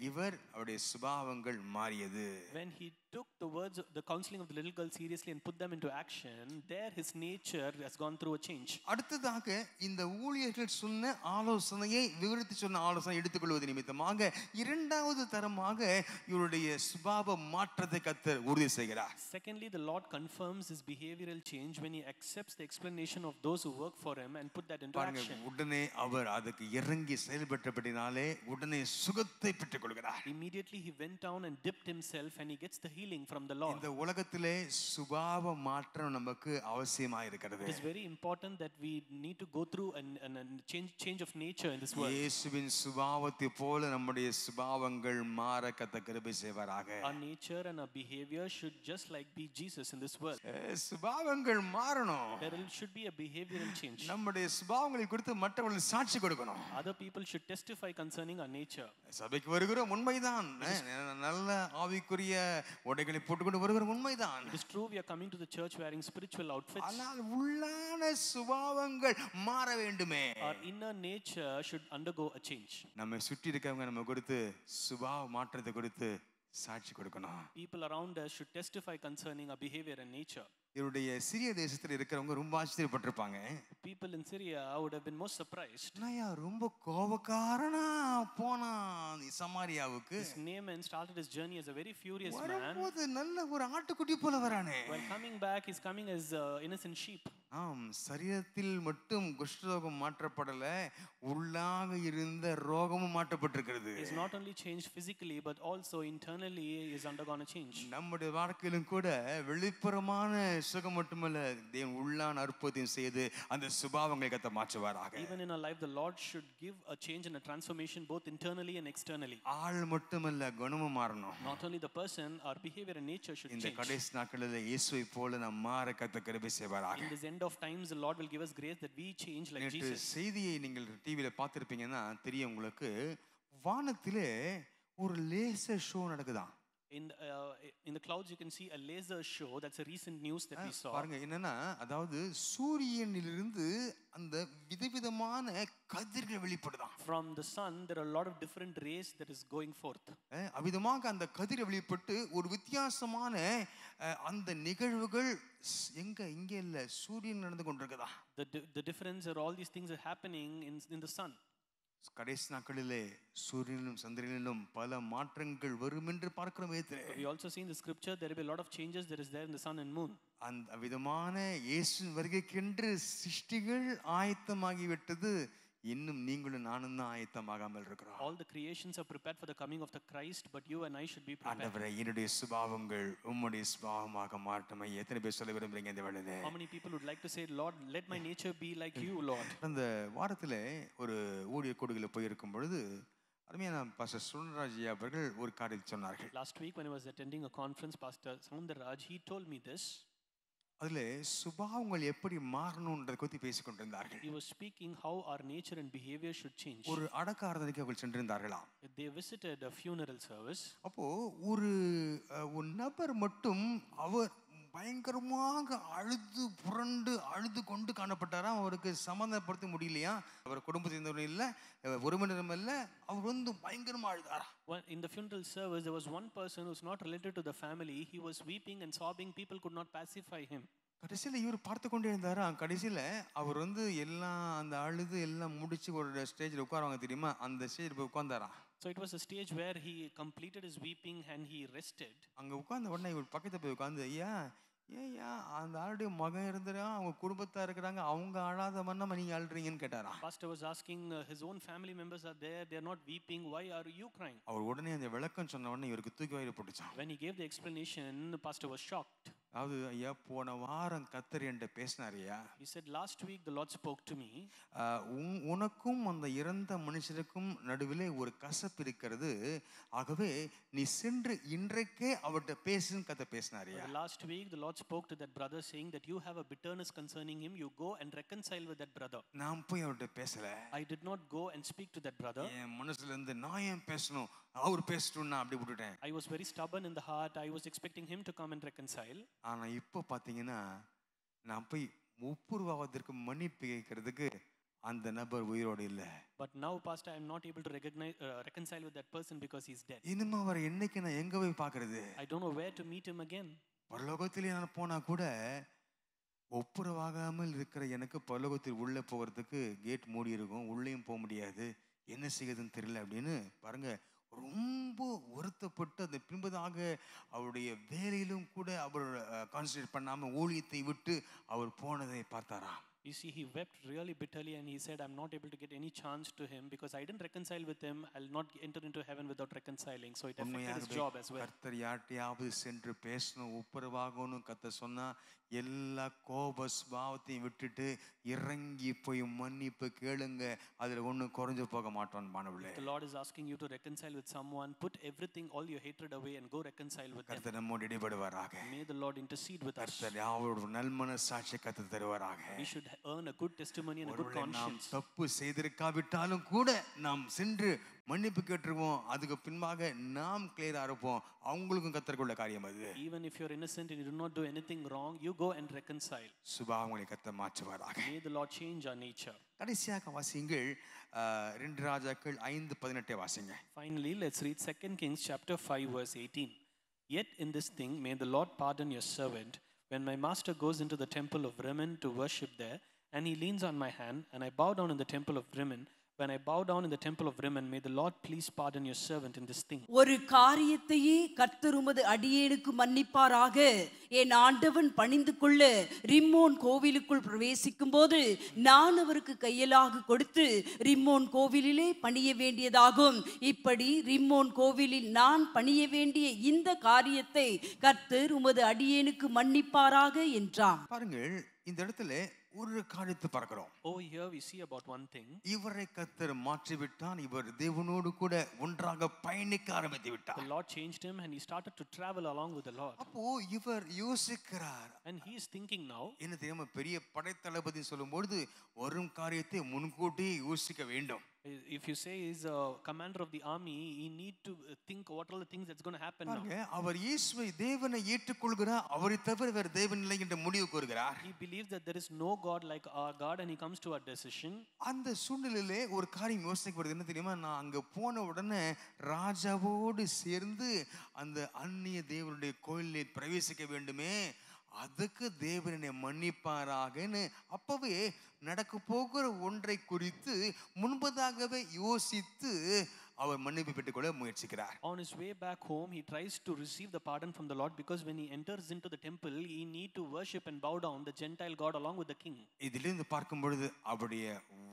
இவர் அவருடைய சுபாவங்கள் மாறியது When he took the words, the counseling of the little girl seriously and put them into action, there his nature has gone through a change. அடுத்ததாக இந்த ஊழியர்கள் சொன்ன ஆலோசனையை விவரித்து சொன்ன ஆலோசனை எடுத்துக்கொள்வது நிமித்தமாக இரண்டாவது தரமாக இவருடைய சுபாவ மாற்றத்தை கத்தர் உறுதி செய்கிறார் Secondly, the Lord confirms his behavioral change when he accepts the explanation of those who work for him and put that into பாருங்க action. உடனே அவர் அதுக்கு இறங்கி செயல்பட்டபடினாலே உடனே சுகத்தை பெற்றுக் கொள்கிறார் Immediately he went down and dipped himself and he gets the healing from the Lord. இந்த உலகத்திலே சுபாவ மாற்றம் நமக்கு அவசியமா இருக்கிறது It is very important that we need to go through an, an, an change, change of nature in this world. இயேசுவின் சுபாவத்தை போல நம்முடைய சுபாவங்கள் மாற கத்த கிருபை செய்வாராக Our nature and our behavior should just like be Jesus in this world. அஹ், சுபாவங்கள் மாறணும் There will- should be a behavioral change. நம்முடைய சுபாவங்களை குறித்து மற்றவர்கள் சாட்சி கொடுக்கணும் Other people should testify concerning our nature. சபைக்கு வருகிறோம் உண்மைதான் அஹ், நல்ல ஆவிக்குரிய உடைகளை போட்டுக்கொண்டு வருகிறோம் உண்மைதான் It is true we are coming to the church wearing spiritual outfits. ஆனால் உள்ளான சுபாவங்கள் மாற வேண்டுமே Our inner nature should undergo a change. நம்மை சுற்றி இருக்கவங்க நம்ம குறித்து சுபாவ மாற்றத்தை குறித்து சாட்சி கொடுக்கணும் People around us should testify concerning our behavior and nature. இவருடைய சிறிய தேசத்தில் இருக்கிறவங்க ரொம்ப ஆச்சரியப்பட்டிருப்பாங்க People in Syria would have been most surprised. என்னய்யா ரொம்ப கோபக்காரனா போனான் சமாரியாவுக்கு This Naaman started his journey as a very furious man. வரும்போது நல்ல ஒரு ஆட்டுக்குட்டி போல வரானே While coming back, he's coming as uh, innocent sheep. ஆம் சரீரத்தில் மட்டும் குஷ்டரோகம் மாற்றப்படல உள்ளாக இருந்த ரோகமும் மாற்றப்பட்டிருக்கிறது He's not only changed physically, but also internally he's undergone a change. நம்முடைய வாழ்க்கையிலும் கூட வெளிப்புறமான சுகம் மட்டுமல்ல தேவன் உள்ளான அற்புதத்தையும் செய்து அந்த சுபாவங்களை கத்த மாற்றுவாராக Even in our life, the Lord should give a change and a transformation both internally and externally. ஆள் மட்டுமல்ல குணமும் மாறணும் Not only the person, our behavior and nature should இந்த change. கடைசி நாட்களில் இயேசுவை போல நாம் மாற கத்த கிருபை செய்வாராக In this end of times, the Lord will give us grace that we change like Jesus. செய்தியை நீங்கள் டிவியில பார்த்திருப்பீங்கன்னா தெரியும் உங்களுக்கு வானத்திலே ஒரு லேசர் ஷோ நடக்குதாம் In uh, in the clouds, you can see a laser show. That's a recent news that we saw. பாருங்க என்னன்னா அதாவது சூரியனிலிருந்து அந்த விதவிதமான கதிர்கள் வெளிப்படுதாம் From the sun, there are a lot of different rays that is going forth. அஹ் அவ்விதமாக அந்த கதிர் வெளிப்பட்டு ஒரு வித்தியாசமான அந்த நிகழ்வுகள் எங்க இங்க இல்ல சூரியன் நடந்து கொண்டிருக்குதா The, the difference are all these things are happening in, in the sun. கடைசி நாட்களிலே சூரியனிலும் சந்திரனிலும் பல மாற்றங்கள் வரும் என்று பார்க்கிறோம். We also see in the scripture there will be a lot of changes that is there in the sun and moon. அந்த விதமான இயேசு வருகைக்கென்று சிருஷ்டிகள் ஆயத்தமாகிவிட்டது இன்னும் நீங்களும் நானும் தான் ஆயத்தமாகாமல் இருக்கிறோம் All the creations are prepared for the coming of the Christ, but you and I should be prepared. ஆண்டவரே என்னுடைய சுபாவங்கள் உம்முடைய சுபாவமாக மாற்றமை எத்தனை பேர் சொல்ல விரும்புறீங்க இந்த வேளையிலே How many people would like to say, Lord, let my nature be like you, Lord? அந்த வாரத்தில் ஒரு ஊழிய கூடுகளில் போயிருக்கும் பொழுது அருமையான பாஸ்டர் சுரன்ராஜ் ஐயா அவர்கள் ஒரு காரியம் சொன்னார்கள் Last week, when I was attending a conference, Pastor Soundaraj, he told me this. அதில் சுபாவங்கள் எப்படி மாறணுன்றதை பற்றி பேசிக் கொண்டிருந்தார்கள் He was speaking how our nature and behavior should change. ஒரு அடக்க ஆராதனைக்கு அவர்கள் சென்றிருந்தார்களாம் They visited a funeral service. அப்போ ஒரு நபர் மட்டும் அவர் பயங்கரமாக அழுது புரண்டு அழுது கொண்டு காணப்பட்டாராம் அவருக்கு சமாதானப்படுத்த முடியலையா அவர் குடும்ப சேர்ந்தவரும் இல்லை உறவினரும் இல்லை அவர் வந்து பயங்கரமா அழுதாரா in the funeral service, there was one person who's not related to the family. He was weeping and sobbing. People could not pacify him. கடைசியில் இவர் பார்த்து கொண்டே இருந்தாரா கடைசியில் அவர் வந்து எல்லாம் அந்த அழுது எல்லாம் முடிச்சு ஒரு ஸ்டேஜில் உட்காருவாங்க தெரியுமா அந்த ஸ்டேஜில் போய் உட்கார்ந்தாராம் So it was a stage where he completed his weeping and he rested. அங்கே உட்கார்ந்த உடனே இவர் பக்கத்தில் போய் உட்காந்து ஐயா ஏய்யா அந்த ஆளுடைய மகன் இருந்துடா அவங்க குடும்பத்தா இருக்கிறாங்க அவங்க அழாத மன்னமா நீங்க அழுறீங்கன்னு கேட்டாராம் Pastor was asking, uh, his own family members are there. They are not weeping. Why are you crying? அவர் உடனே அந்த விளக்கம் சொன்ன உடனே இவருக்கு தூக்கி வாயில போட்டுச்சான் When he gave the explanation, the pastor was shocked. அதாவது ஐயா போன வாரம் கத்தர் என்கிட்ட பேசினார் ஐயா He said, Last week the Lord spoke to me. ஆஹ் உன்- உனக்கும் அந்த இறந்த மனுஷருக்கும் நடுவிலே ஒரு கசப்பு இருக்கிறது ஆகவே நீ சென்று இன்றைக்கே அவர்கிட்ட பேசுன்னு கத்த பேசினார் ஐயா last week the Lord spoke to that brother saying that you have a bitterness concerning him. You go and reconcile with that brother. நான் போய் அவர்கிட்ட பேசல I did not go and speak to that brother. என் மனசுல இருந்து நான் ஏன் பேசணும் அவர் பேசட்டும் நான் அப்படி விட்டுட்டேன் I was very stubborn in the heart. I was expecting him to come and reconcile. ஆனா இப்போ பாத்தீங்கன்னா நான் போய் ஒப்புருவாவதற்கு மன்னிப்பு கேட்கறதுக்கு அந்த நபர் உயிரோடு இல்லை But now, Pastor, I'm not able to recognize, uh, reconcile with that person because he's dead. இனிமே அவர் என்னைக்கு நான் எங்க போய் பார்க்கறது I don't know where to meet him again. பரலோகத்திலே நான் போனா கூட ஒப்புரவாகாமல் இருக்கிற எனக்கு பரலோகத்தில் உள்ளே போகிறதுக்கு கேட் மூடி இருக்கும் உள்ளேயும் போக முடியாது என்ன செய்யுதுன்னு தெரியல அப்படின்னு பாருங்க ரொம்ப வருத்தப்பட்டு அந்த பின்பதாக அவருடைய வேலையிலும் கூட அவர் கான்சன்ட்ரேட் பண்ணாம ஊழியத்தை விட்டு அவர் போனதை பார்த்தாராம் You see, he wept really bitterly and he said, I'm not able to get any chance to him because I didn't reconcile with him. I'll not enter into heaven without reconciling. So it affected his job as well. கர்த்தர் யார்ட்டையாவது சென்று பேசணும் ஒப்புரவாகணும் கத்த சொன்னா எல்லா கோப சுபாவத்தையும் விட்டுட்டு இறங்கி போய் மன்னிப்பு கேளுங்க அதுல ஒண்ணும் குறைஞ்சு போக மாட்டோம் மாணவர்களே The Lord is asking you to reconcile with someone. Put everything, all your hatred away and go reconcile with them. கர்த்தர் நம்மோடு இடைபடுவாராக May the Lord intercede with us. கர்த்தர் யாவோட நல்மன சாட்சியை கத்து தருவாராக We should earn a good testimony and a good ஒருவேளை நாம் conscience. தப்பு செய்திருக்காவிட்டாலும் கூட நாம் சென்று மன்னிப்பு கேட்டுருவோம் அதுக்கு பின்பாக நாம் கிளியரா இருப்போம் அவங்களுக்கும் கத்தருக்குள்ள காரியம் அது Even if you're innocent and you do not do anything wrong, you go and reconcile. சுபாவங்களை கத்த மாற்றுவாராக May the Lord change our nature. கடைசியாக வாசிங்கள் அஹ், ரெண்டு ராஜாக்கள் ஐந்து பதினெட்டை வாசிங்க Finally, let's read 2 Kings chapter 5 verse 18. Yet in this thing may the Lord pardon your servant when my master goes into the temple of Rimmon to worship there, and he leans on my hand, and I bow down in the temple of Rimmon. When I bow down in the temple of Rimmon, may the Lord please pardon your servant in this thing. ஒரு காரியத்தையே கர்த்தர் உமது அடியேனுக்கு மன்னிப்பாராக. என் ஆண்டவன் பணிந்து கொள்ள Rimmon கோவிலுக்குள் பிரவேசிக்கும் போது நான் அவருக்கு கையலாக கொடுத்து ரிம்மோன் கோவிலிலே பணிய வேண்டியதாகும். இப்படி ரிம்மோன் கோவிலில் நான் பணிய வேண்டிய இந்த காரியத்தை கர்த்தர் உமது அடியேனுக்கு மன்னிப்பாராக என்றான். பாருங்கள் இந்த இடத்துல ஒரு காரியத்தை பார்க்கிறோம் Oh, here we see about one thing. இவரை கத்தர் மாற்றிவிட்டான் இவர் தேவனோடு கூட ஒன்றாக பயணிக்க ஆரம்பித்து The விட்டார் Lord changed him, and he started to travel along with the Lord. அப்போ இவர் யோசிக்கிறார் And he is thinking now, என்ன தெரியாம பெரிய படைத்தளபதி சொல்லும்பொழுது வரும் காரியத்தை முன்கூட்டி யோசிக்க வேண்டும் if you say he's a commander of the army, he need to think what are the things that's going to happen now. பாருங்க அவர் இயேசுவை தேவனை ஏற்றுக்கொள்கிறார் அவரை தவிர வேறு தேவன் இல்லை என்ற முடிவு கூறுகிறார் He believes that there is no God like our God, and he comes to a decision. அந்த சூழ்நிலையிலே ஒரு காரியம் யோசிக்கப்படுது என்ன தெரியுமா நான் அங்க போன உடனே ராஜாவோடு சேர்ந்து அந்த அந்நிய தேவனுடைய கோயிலை பிரவேசிக்க வேண்டுமே அதுக்கு தேவன் மன்னிப்பாராகன்னு அப்பவே நடக்க போகிற ஒன்றை குறித்து முன்பதாகவே யோசித்து அவர் மன்னிப்பு பெற்றுக்கொள்ள முயற்சிக்கிறார் On his way back home, he tries to receive the pardon from the Lord because when he enters into the temple, he need to worship and bow down the Gentile God along with the king. இதிலிருந்து பார்க்கும் பொழுது அவருடைய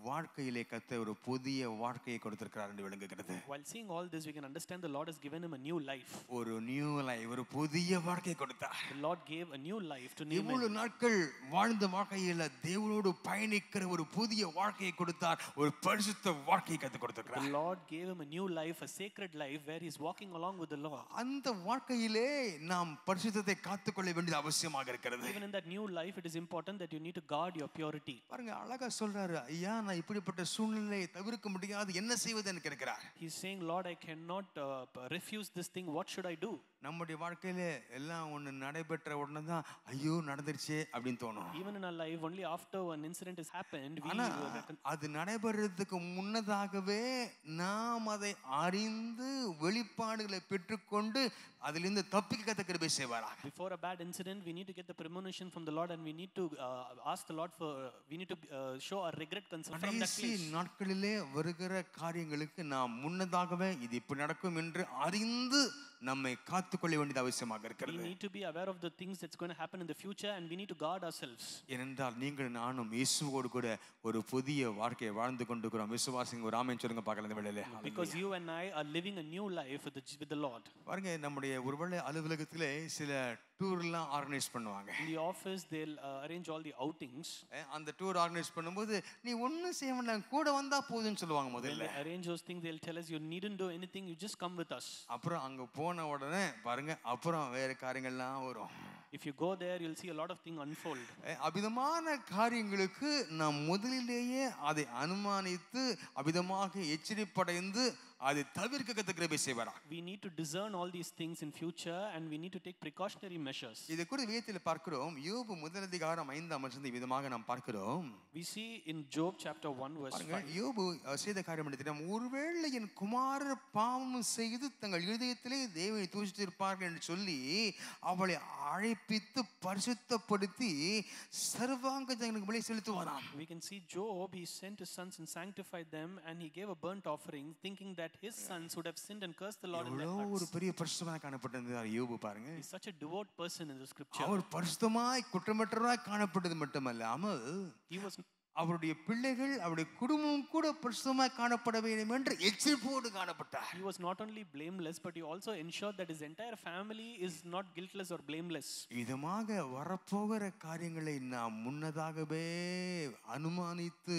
வாழ்க்கையிலே கத்த ஒரு புதிய வாழ்க்கையை கொடுத்திருக்கிறார் என்று விளங்குகிறது While seeing all this, we can understand the Lord has given him a new life. ஒரு நியூ லைஃப் ஒரு புதிய வாழ்க்கையை கொடுத்தார் The Lord gave a new life to Naaman. இவ்வளவு நாட்கள் வாழ்ந்த வாழ்க்கையில தேவனோடு பயணிக்கிற ஒரு புதிய வாழ்க்கையை கொடுத்தார் ஒரு பரிசுத்த வாழ்க்கையை கத்து The கொடுத்திருக்கிறார் Lord gave him a new life, a sacred life where he's walking along with the Lord. அந்த வாழ்க்கையிலே நாம் பரிசுத்தத்தை காத்துக்கொள்ள வேண்டியது அவசியமாக இருக்கிறது Even in that new life, it is important that you need to guard your purity. பாருங்க அழகா சொல்றாரு ஐயா நான் இப்படிப்பட்ட சூழ்நிலையை தவிர்க்க முடியாது என்ன செய்வது எனக்கு இருக்கிறார் He's saying, Lord, I cannot uh, p- refuse this thing. What should I do? நம்முடைய வாழ்க்கையில எல்லாம் ஒண்ணு நடைபெற்ற உடனே தான் ஐயோ நடந்துருச்சே அப்படின்னு தோணும் Even in our life, only after an incident has happened, we ஆனா அது நடைபெறதுக்கு முன்னதாகவே நாம் அதை அறிந்து வெளிப்பாடுகளை பெற்றுக்கொண்டு அதிலிருந்து தப்பிக்க கத்த கிருபை செய்வாராக before a bad incident, we need to get the premonition from the Lord, and we need to uh, ask the Lord for. we need to uh, show our regret concern from that கடைசி place. நாட்களிலே வருகிற காரியங்களுக்கு நாம் முன்னதாகவே இது இப்படி நடக்கும் என்று அறிந்து நம்மை காத்துக்கொள்ள வேண்டியது அவசியமாக We இருக்கிறது need to be aware of the things that's going to happen in the future, and we need to guard ourselves. ஏனென்றால் நீங்கள் நானும் இயேசுவோடு கூட ஒரு புதிய வாழ்க்கையை வாழ்ந்து கொண்டிருக்கிறோம் விசுவாசிங்க ஒரு ஆமென் சொல்லுங்க பார்க்கல இந்த வேளையிலே Because you and I are living a new life with the, with the Lord. பாருங்க நம்முடைய ஒருவேளை அலுவலகத்திலே சில டூர்லாம் ஆர்கனைஸ் பண்ணுவாங்க they'll uh, arrange all the outings. அஹ் அந்த டூர் ஆர்கனைஸ் பண்ணும்போது நீ ஒன்றும் செய்ய வேண்டாம் கூட வந்தா போதும்னு சொல்லுவாங்க முதல்ல they arrange those things, they'll tell us, You needn't do anything, you just come with us. அப்புறம் அங்க போன உடனே பாருங்க அப்புறம் வேற காரியங்கள்லாம் வரும் If you go there, you'll see a lot of things unfold. அஹ் அபிதமான காரியங்களுக்கு நாம் முதலிலேயே அதை அனுமானித்து அபிதமாக எச்சரிப்படைந்து அதை தவிர்க்க கத்த கிருபை செய்வாரா We need to discern all these things in future and we need to take precautionary measures. இதை கூட வேதத்தில் பார்க்கிறோம் யோபு முதல் அதிகாரம் ஐந்தாம் வசனத்தை விதமாக நாம் பார்க்கிறோம் We see in Job chapter 1 verse பாருங்க, 5. யோபு அஹ், செய்த காரியம் என்ன தெரியுமா? ஒருவேளை என் குமாரர் பாவம் செய்து தங்கள் இருதயத்திலே தேவனை தூஷித்திருப்பார்கள் என்று சொல்லி அவளை அழைப்பித்து பரிசுத்தப்படுத்தி சர்வாங்க ஜனங்களுக்கு பலி செலுத்துவாராம் We can see Job, he sent his sons and sanctified them, and he gave a burnt offering, thinking that his sons would have sinned and cursed the Lord in their எவ்வளவு ஒரு hearts. பெரிய பரிசுத்தமாக காணப்பட்டிருந்தார் யோபு பாருங்க He's such a devout person in the scripture. அவர் பரிசுத்தமாய் குற்றமற்றவராய் காணப்பட்டது மட்டுமல்லாமல் He was அவருடைய பிள்ளைகள் அவருடைய குடும்பம் கூட பரிசுத்தமாய் காணப்பட வேண்டும் என்று எச்சரிப்போடு காணப்பட்டார் he was not only blameless, but he also ensured that his entire family is not guiltless or blameless. விதமாக வரப்போகிற காரியங்களை நாம் முன்னதாகவே அனுமானித்து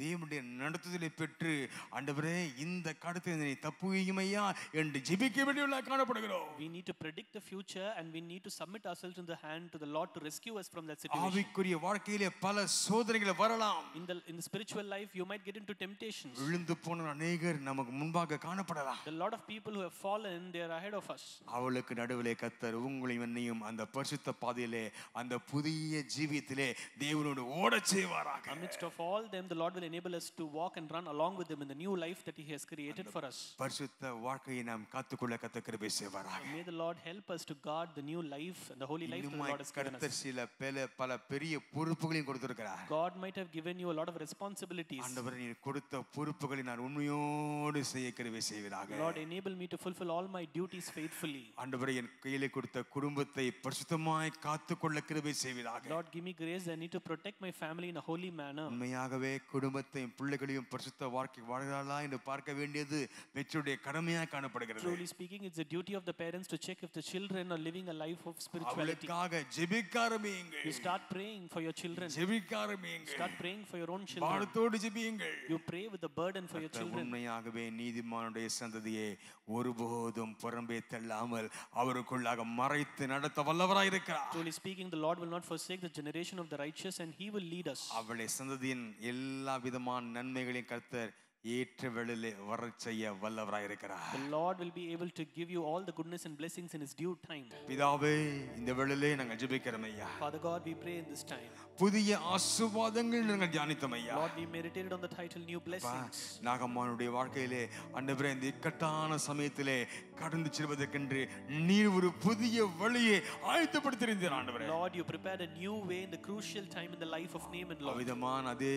தேவனுடைய நடத்துதலை பெற்று ஆண்டவரே இந்த கடத்தை நீ தப்புவையுமையா என்று ஜெபிக்க வேண்டியவர்களாக காணப்படுகிறோம் We need to predict the future and we need to submit ourselves in the hand to the Lord to rescue us from that situation. ஆவிக்குரிய வாழ்க்கையிலே பல சோதனைகள் வரலாம் In the, in the spiritual life, you might get into temptations. விழுந்து போன அநேகர் நமக்கு முன்பாக காணப்படலாம் A lot of people who have fallen, they are ahead of us. அவளுக்கு நடுவிலே கத்தர் உங்களையும் என்னையும் அந்த பரிசுத்த பாதையிலே அந்த புதிய ஜீவியத்திலே தேவனோடு ஓடச் செய்வாராக Amidst of all them, the Lord will enable us to walk and run along with Him in the new life that He has created for us. பரிசுத்த வாழ்க்கையை நாம் காத்துக்கொள்ள கத்த கிருபை செய்வாராக May the Lord help us to guard the new life and the holy life that the இன்னுமாய் Lord has given கர்த்தர் us. சில பல பல பெரிய பொறுப்புகளையும் கொடுத்திருக்கிறார் God might have given you a lot of responsibilities. ஆண்டவர் நீர் கொடுத்த பொறுப்புகளை நான் உண்மையோடு செய்ய கிருபை செய்வதாக Lord, enable me to fulfill all my duties faithfully. ஆண்டவரை என் கையிலே கொடுத்த குடும்பத்தை பரிசுத்தமாய் காத்துக்கொள்ள கிருபை செய்வதாக Lord, give me grace. I need to protect my family in a holy manner. உண்மையாகவே குடும்பத்தையும் பிள்ளைகளையும் பரிசுத்த வாழ்க்கை வாழ்கிறாளா என்று பார்க்க வேண்டியது பெற்றோருடைய கடமையாக காணப்படுகிறது Truly speaking, it's the duty of the parents to check if the children are living a life of spirituality. அவளுக்காக ஜெபிக்க ஆரம்பியுங்கள் You start praying for your children. ஜெபிக்க ஆரம்பியுங்கள் Start praying for your own children. பாடத்தோடு ஜெபியுங்கள் You pray with the burden for your children. உண்மையாகவே நீதிமானுடைய சந்ததியை ஒருபோதும் புறம்பே தள்ளாமல் அவருக்குள்ளாக மறைத்து நடத்த வல்லவராயிருக்கிறார் Truly speaking, the Lord will not forsake the generation of the righteous and He will lead us. அவளை சந்ததியின் எல்லா விதமான நன்மைகளையும் கர்த்தர் ஏற்ற வேளையிலே வரச் செய்ய வல்லவராயிருக்கிறார் The Lord will be able to give you all the goodness and blessings in His due time. பிதாவே இந்த வேளையிலே நாங்கள் ஜெபிக்கிறோம் ஐயா Father God, we pray in this time. புதிய ஆசுவாதங்கள் நாங்கள் தியானித்தோம் ஐயா Lord, we meditated on the title New Blessings. நாகம்மானுடைய வாழ்க்கையிலே அண்டவரே இந்த இக்கட்டான சமயத்திலே கடந்து செல்வதற்கென்று நீர் ஒரு புதிய வழியை ஆயத்தப்படுத்தியிருந்தீர் ஆண்டவரே Lord, you prepared a new way in the crucial time in the life of Naaman, Lord. விதமான அதே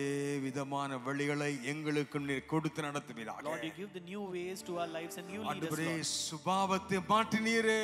விதமான வழிகளை எங்களுக்கும் நீர் கொடுத்து நடத்துவீராக Lord, you give the new ways to our lives and you lead us, ஆண்டவரே Lord. சுபாவத்தை மாற்றினீரே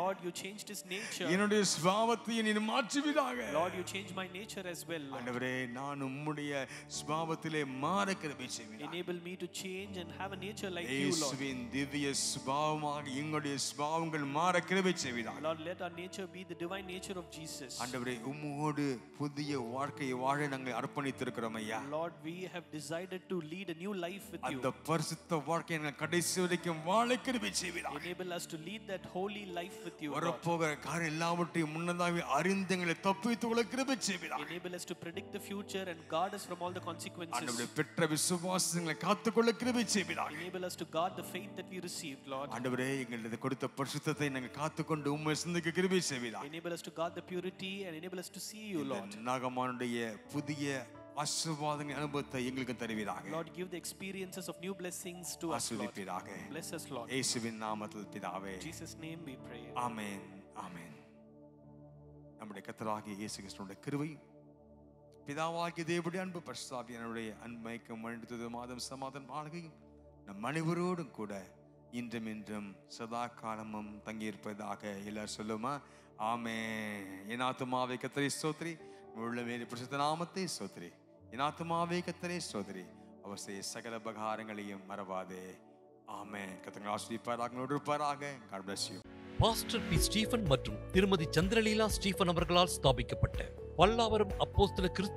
Lord, you changed his nature. என்னுடைய சுபாவத்தை நீர் மாற்றுவீராக Lord, you changed my nature as well. ஆண்டவரே நான் உம்முடைய சுபாவத்திலே மாற கிருபை செய்வீராக Enable me to change and have a nature like you, Lord. இயேசுவின் திவ்ய சுபாவமாக எங்களுடைய சுபாவங்கள் மாற கிருபை செய்வீராக Lord, let our nature be the divine nature of Jesus. ஆண்டவரே உம்மோடு புதிய வாழ்க்கையை வாழ நாங்கள் அர்ப்பணித்திருக்கிறோம் ஐயா Lord, we have decided to lead a new life with அந்த you. பரிசுத்த வாழ்க்கையை நாங்கள் கடைசி வரைக்கும் வாழ கிருபை செய்வீராக Enable us to lead that holy life with you, Lord. வரப்போகிற காரியம் எல்லாவற்றையும் முன்னதாகவே அறிந்து எங்களை தப்பித்துக் கொள்ள கிருபை செய்வீராக Enable us to predict the future and guard us from all the consequences. ஆண்டவரே பெற்ற விசுவாசங்களை காத்துக்கொள்ள கிருபை செய்வீராக Enable us to guard the faith that we received, Lord. ஆண்டவரே எங்களுக்கு கொடுத்த பரிசுத்தத்தை நாங்கள் காத்துக்கொண்டு உண்மை சிந்திக்க கிருபை செய்வீராக Enable us to guard the purity and enable us to see you, Lord. நாகமானுடைய புதிய ஆசீர்வாதங்கள் அனுபவத்தை எங்களுக்கு தருவீராக Lord, give the experiences of new blessings to us, Lord. Bless us, Lord. இயேசுவின் நாமத்தில் பிதாவே Jesus' name we pray. ஆமென் ஆமென் நம்முடைய கத்தராகிய இயேசு கிறிஸ்துவோட கிருபை பிதாவாகிய தேவடைய அன்பு பரிசுத்தாவியனுடைய அன்மைக்கும் மனிதது மாதம் சமாதம் ஆளுகையும் நம் அனைவரோடும் கூட இன்றும் இன்றும் சதா காலமும் தங்கியிருப்பதாக எல்லாரும் சொல்லுமா? ஆமே இனாத்துமாவை ஆத்துமாவை கத்தரை ஸ்தோத்திரி உள்ள பிரசுத்த நாமத்தை ஸ்தோத்திரி இனாத்துமாவை ஆத்துமாவை கத்தரை ஸ்தோத்திரி அவர் செய்ய சகல பகாரங்களையும் மறவாதே. ஆமே கத்தங்கள் ஆஸ்வதிப்பாராக இருப்பாராக. God bless you pastor P Stephen மற்றும் திருமதி சந்திரலீலா ஸ்டீஃபன் அவர்களால் ஸ்தாபிக்கப்பட்ட பல்லாவரம் அப்போஸ்தல கிறிஸ்து